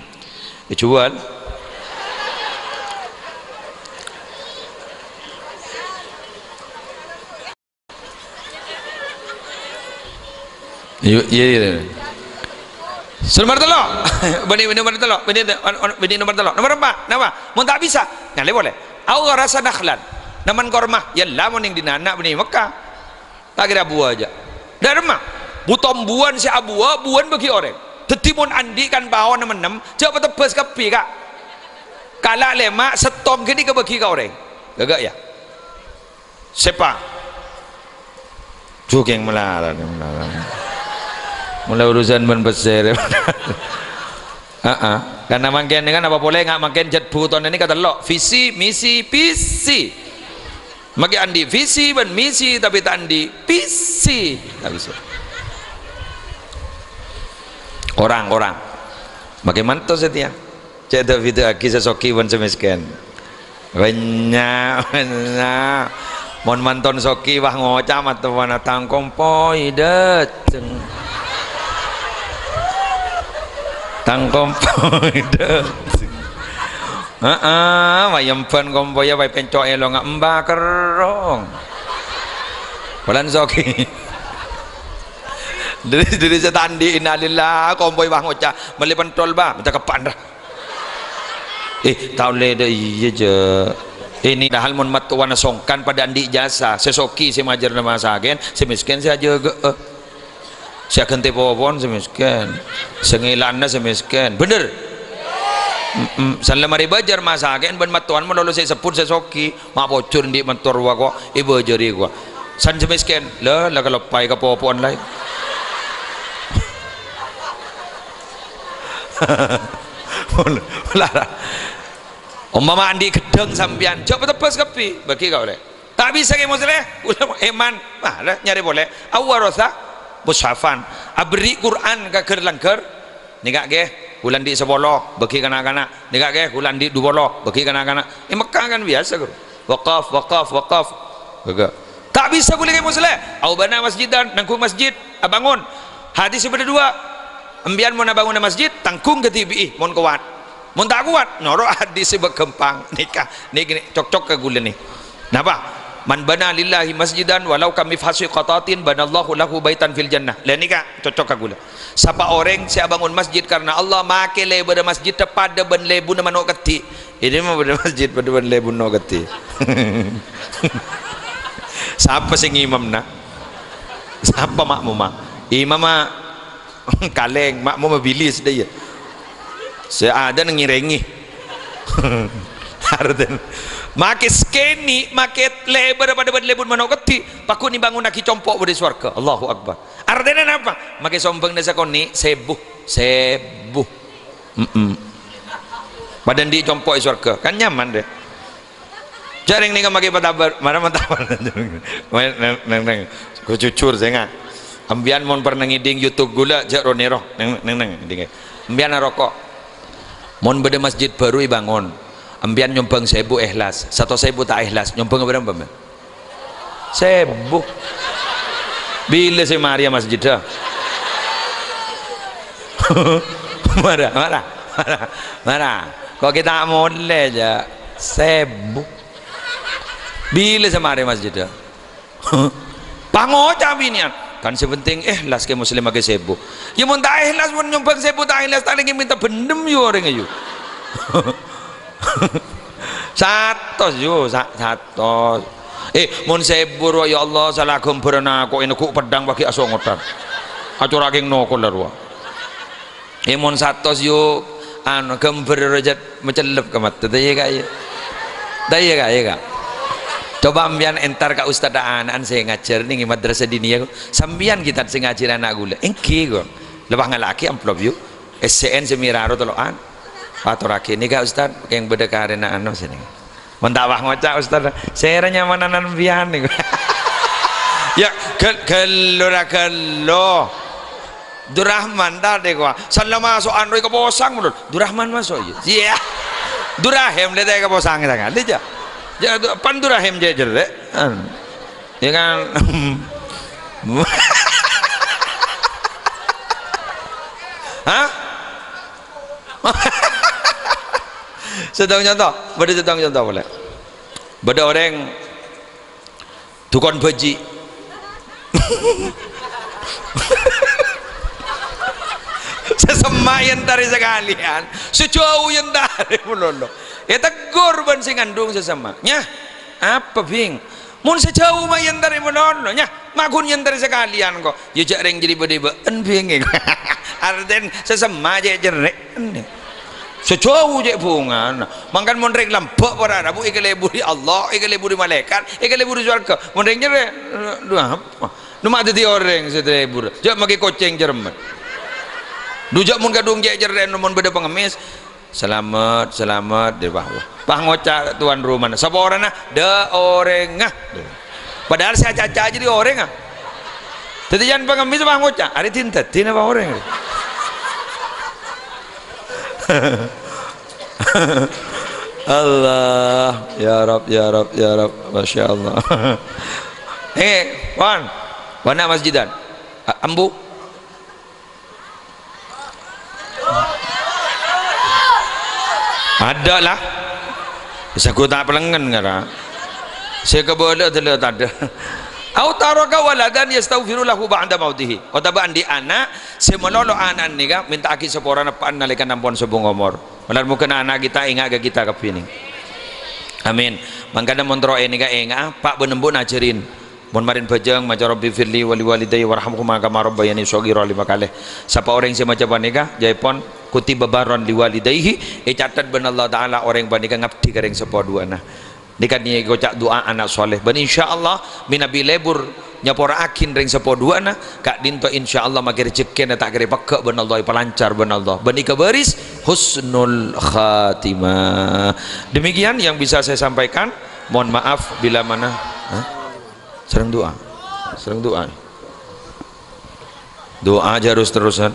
dijual Iya iya. Nomor telo. Bani nomor telo. Bani nomor telo. Nomor empat. Nama. Mau tak bisa. Nggak boleh. Aku rasa nakhlan. Naman korma. Ya lah mau ning dinana bani Mekah. Tak kira buah aja. Dan remah. Butom buan si abuah buan bagi orang. Tetimun andi kan bawa nama enam. Coba tebas kepi kak. Kala lema setom kini ke bagi kau orang. Gagak ya. Yang melarang, yang melarang mulai urusan besar uh -uh. karena makin kan apa boleh nggak makin jet buton ini kata lo visi misi visi makin andi visi ben misi tapi tak andi visi orang-orang bagaimana tuh setia. Cek ada video kisah soki ben semiskin. Banyak banyak mon manton soki wah ngocam atau mana tangkong poi dateng tangkom Heeh, wayam pen kompoya way pencok elo ngak mbak kerong. Bulan soki. Dari dari setandi innalillah kompoy bang oca meli pentol ba minta kepan dah. Eh tahu le de iya je. Ini dah hal mun matuan songkan pada andi jasa sesoki si majar nama sagen si miskin si aja ge. Uh. Si akan tepo pon si miskin. Sengilanna si miskin. Bener. -mm. mari bajar masakin ben matuan lolo saya sepur saya soki mak bocor di mentor wa ko ibu jari ko san semisken le la kalau pai ka popon lai Lara. Umpama andi gedeng sampian, coba tebas kepi, bagi kau le. Tak bisa ke muslim, ulama eman, mana nyari boleh. Awarosa, mushafan, abri Quran ke kerlangker, nikah ke, bulan di sebolo bagi kanak-kanak. Nikah ke bulan di dua bagi kanak-kanak. Ini Mekah kan biasa kan wakaf wakaf wakaf Gak. tak bisa boleh ke muslim au bana masjidan nangkung masjid abangun. Hadis yang dua ambian mau bangun masjid tangkung ke tibi mau kuat. Mau tak kuat noro hadis berkembang. Nikah nih gini cocok ke gula nih. Napa? man bana lillahi masjidan walau kami fasi qatatin banallahu lahu baitan fil jannah. Lah ni kak cocok kagula siapa orang saya bangun masjid karena Allah make lebar masjid tepat ben lebu nama no keti ini mah pada masjid pada ben lebu no keti siapa sing imam na siapa makmum mah imam mah kaleng makmum bilis dia saya ada ngirengi. Harden make skeni make lebar pada bad lebun manokati paku ni bangun nak compok pada swarga Allahu akbar. Artinya apa? Make sombong desa koni sebuh sebuh. Mm -mm. badan di compok swarga kan nyaman deh jaring ni kan make patabar mana matabar? Neng neng neng ku cucur saya nggak ambian mon pernah ngiding YouTube gula jak ronero neng neng neng ambian rokok. Mon beda masjid baru bangun ambian nyumbang sebu ikhlas. Satu sebu tak ikhlas nyumbang berapa sebu bila si Maria masjid dah marah marah marah marah. Kok kita mulai aja? Sebu bila si Maria masjid dah pangoca binian kan sepenting ikhlas ke muslim ke sebu ya mun tak ikhlas mun nyumbang sebu tak ikhlas tak lagi minta bendem yo orang ayu satu yo satu eh mun sebur ya Allah salah kumperna ko ino ku pedang bagi asongotan acur aking no kolarwa eh mun satu yo anu gember rejat mecelep kemat. Tadi ya ya? Tadi ya ya kak? Coba ambian entar ka ustad anak saya ngajar nih madrasah dinia sambian kita sing ngajar anak gula. Engki kok. Lepas ngalaki amplop yuk SCN semiraro toloan aturake ini kak ustad yang beda karena anu sini. Mentawah ngocak ustad saya mana bian nih ya kelora kelo Durahman tadi gua. Salah masuk anu ke posang menurut. Durahman masuk ya iya. Durahem lihat ke posang kita kan. Dia ya pan Durahem jajar deh ya kan? Hah? sedang contoh beda sedang contoh boleh. Beda orang tukang baji sesemayan dari sekalian. Sejauh yang dari melolo ya tegur ban sing ngandung sesama apa bing? Mun sejauh mayan dari melolo nya makun yang dari sekalian kok. Ya jak reng jadi beda en bing arden sesama aja jerek sejauh je bunga. Mangkan mon rek lampok para rabu ikale buri Allah ikale buri malaikat ikale buri surga. Mon rek nyere dua numa ada di orang setelah buri jak maki koceng Jerman dujak mon kadung je jeren mon beda pengemis. Selamat selamat di bawah. Pah ngoca tuan rumah sapa orang nah de orang ngah padahal saya caca aja di orang ah. Jadi jangan pengemis pah ngoca ada tinta tina apa orang Allah ya Rab ya Rab ya Rab Masya Allah. Eh Wan mana masjidan? Ambu? Ada lah. Bisa ku tak pelengan ngara. Saya keboleh telah tak ada. Au taraka waladan yastaghfiru lahu ba'da mautihi. Otabaan di anak semelolo anak ni ka minta aki sepora na paan nalikan nampon subong umur mo kana anak kita inga ga kita kapining amin. Mangkana montro ini ka inga pak benembu najerin. Mon marin bajang maca rabbi firli wali walidayya warhamhuma kama rabbayani shaghira lima kalih. Siapa orang yang semacam banika jaipon kutiba baron li walidayhi. E catat ben Allah taala orang banika ngabdi kareng sepo dua dikan ni gocak doa anak soleh. Ben insyaallah minabi lebur nyapora akin ring sepo dua na kak dinto insyaallah makir rezeki na tak kira pakak ben Allah pelancar ben Allah benika baris husnul khatimah. Demikian yang bisa saya sampaikan. Mohon maaf bila mana Hah? sering doa. Sering doa. Doa aja harus terusan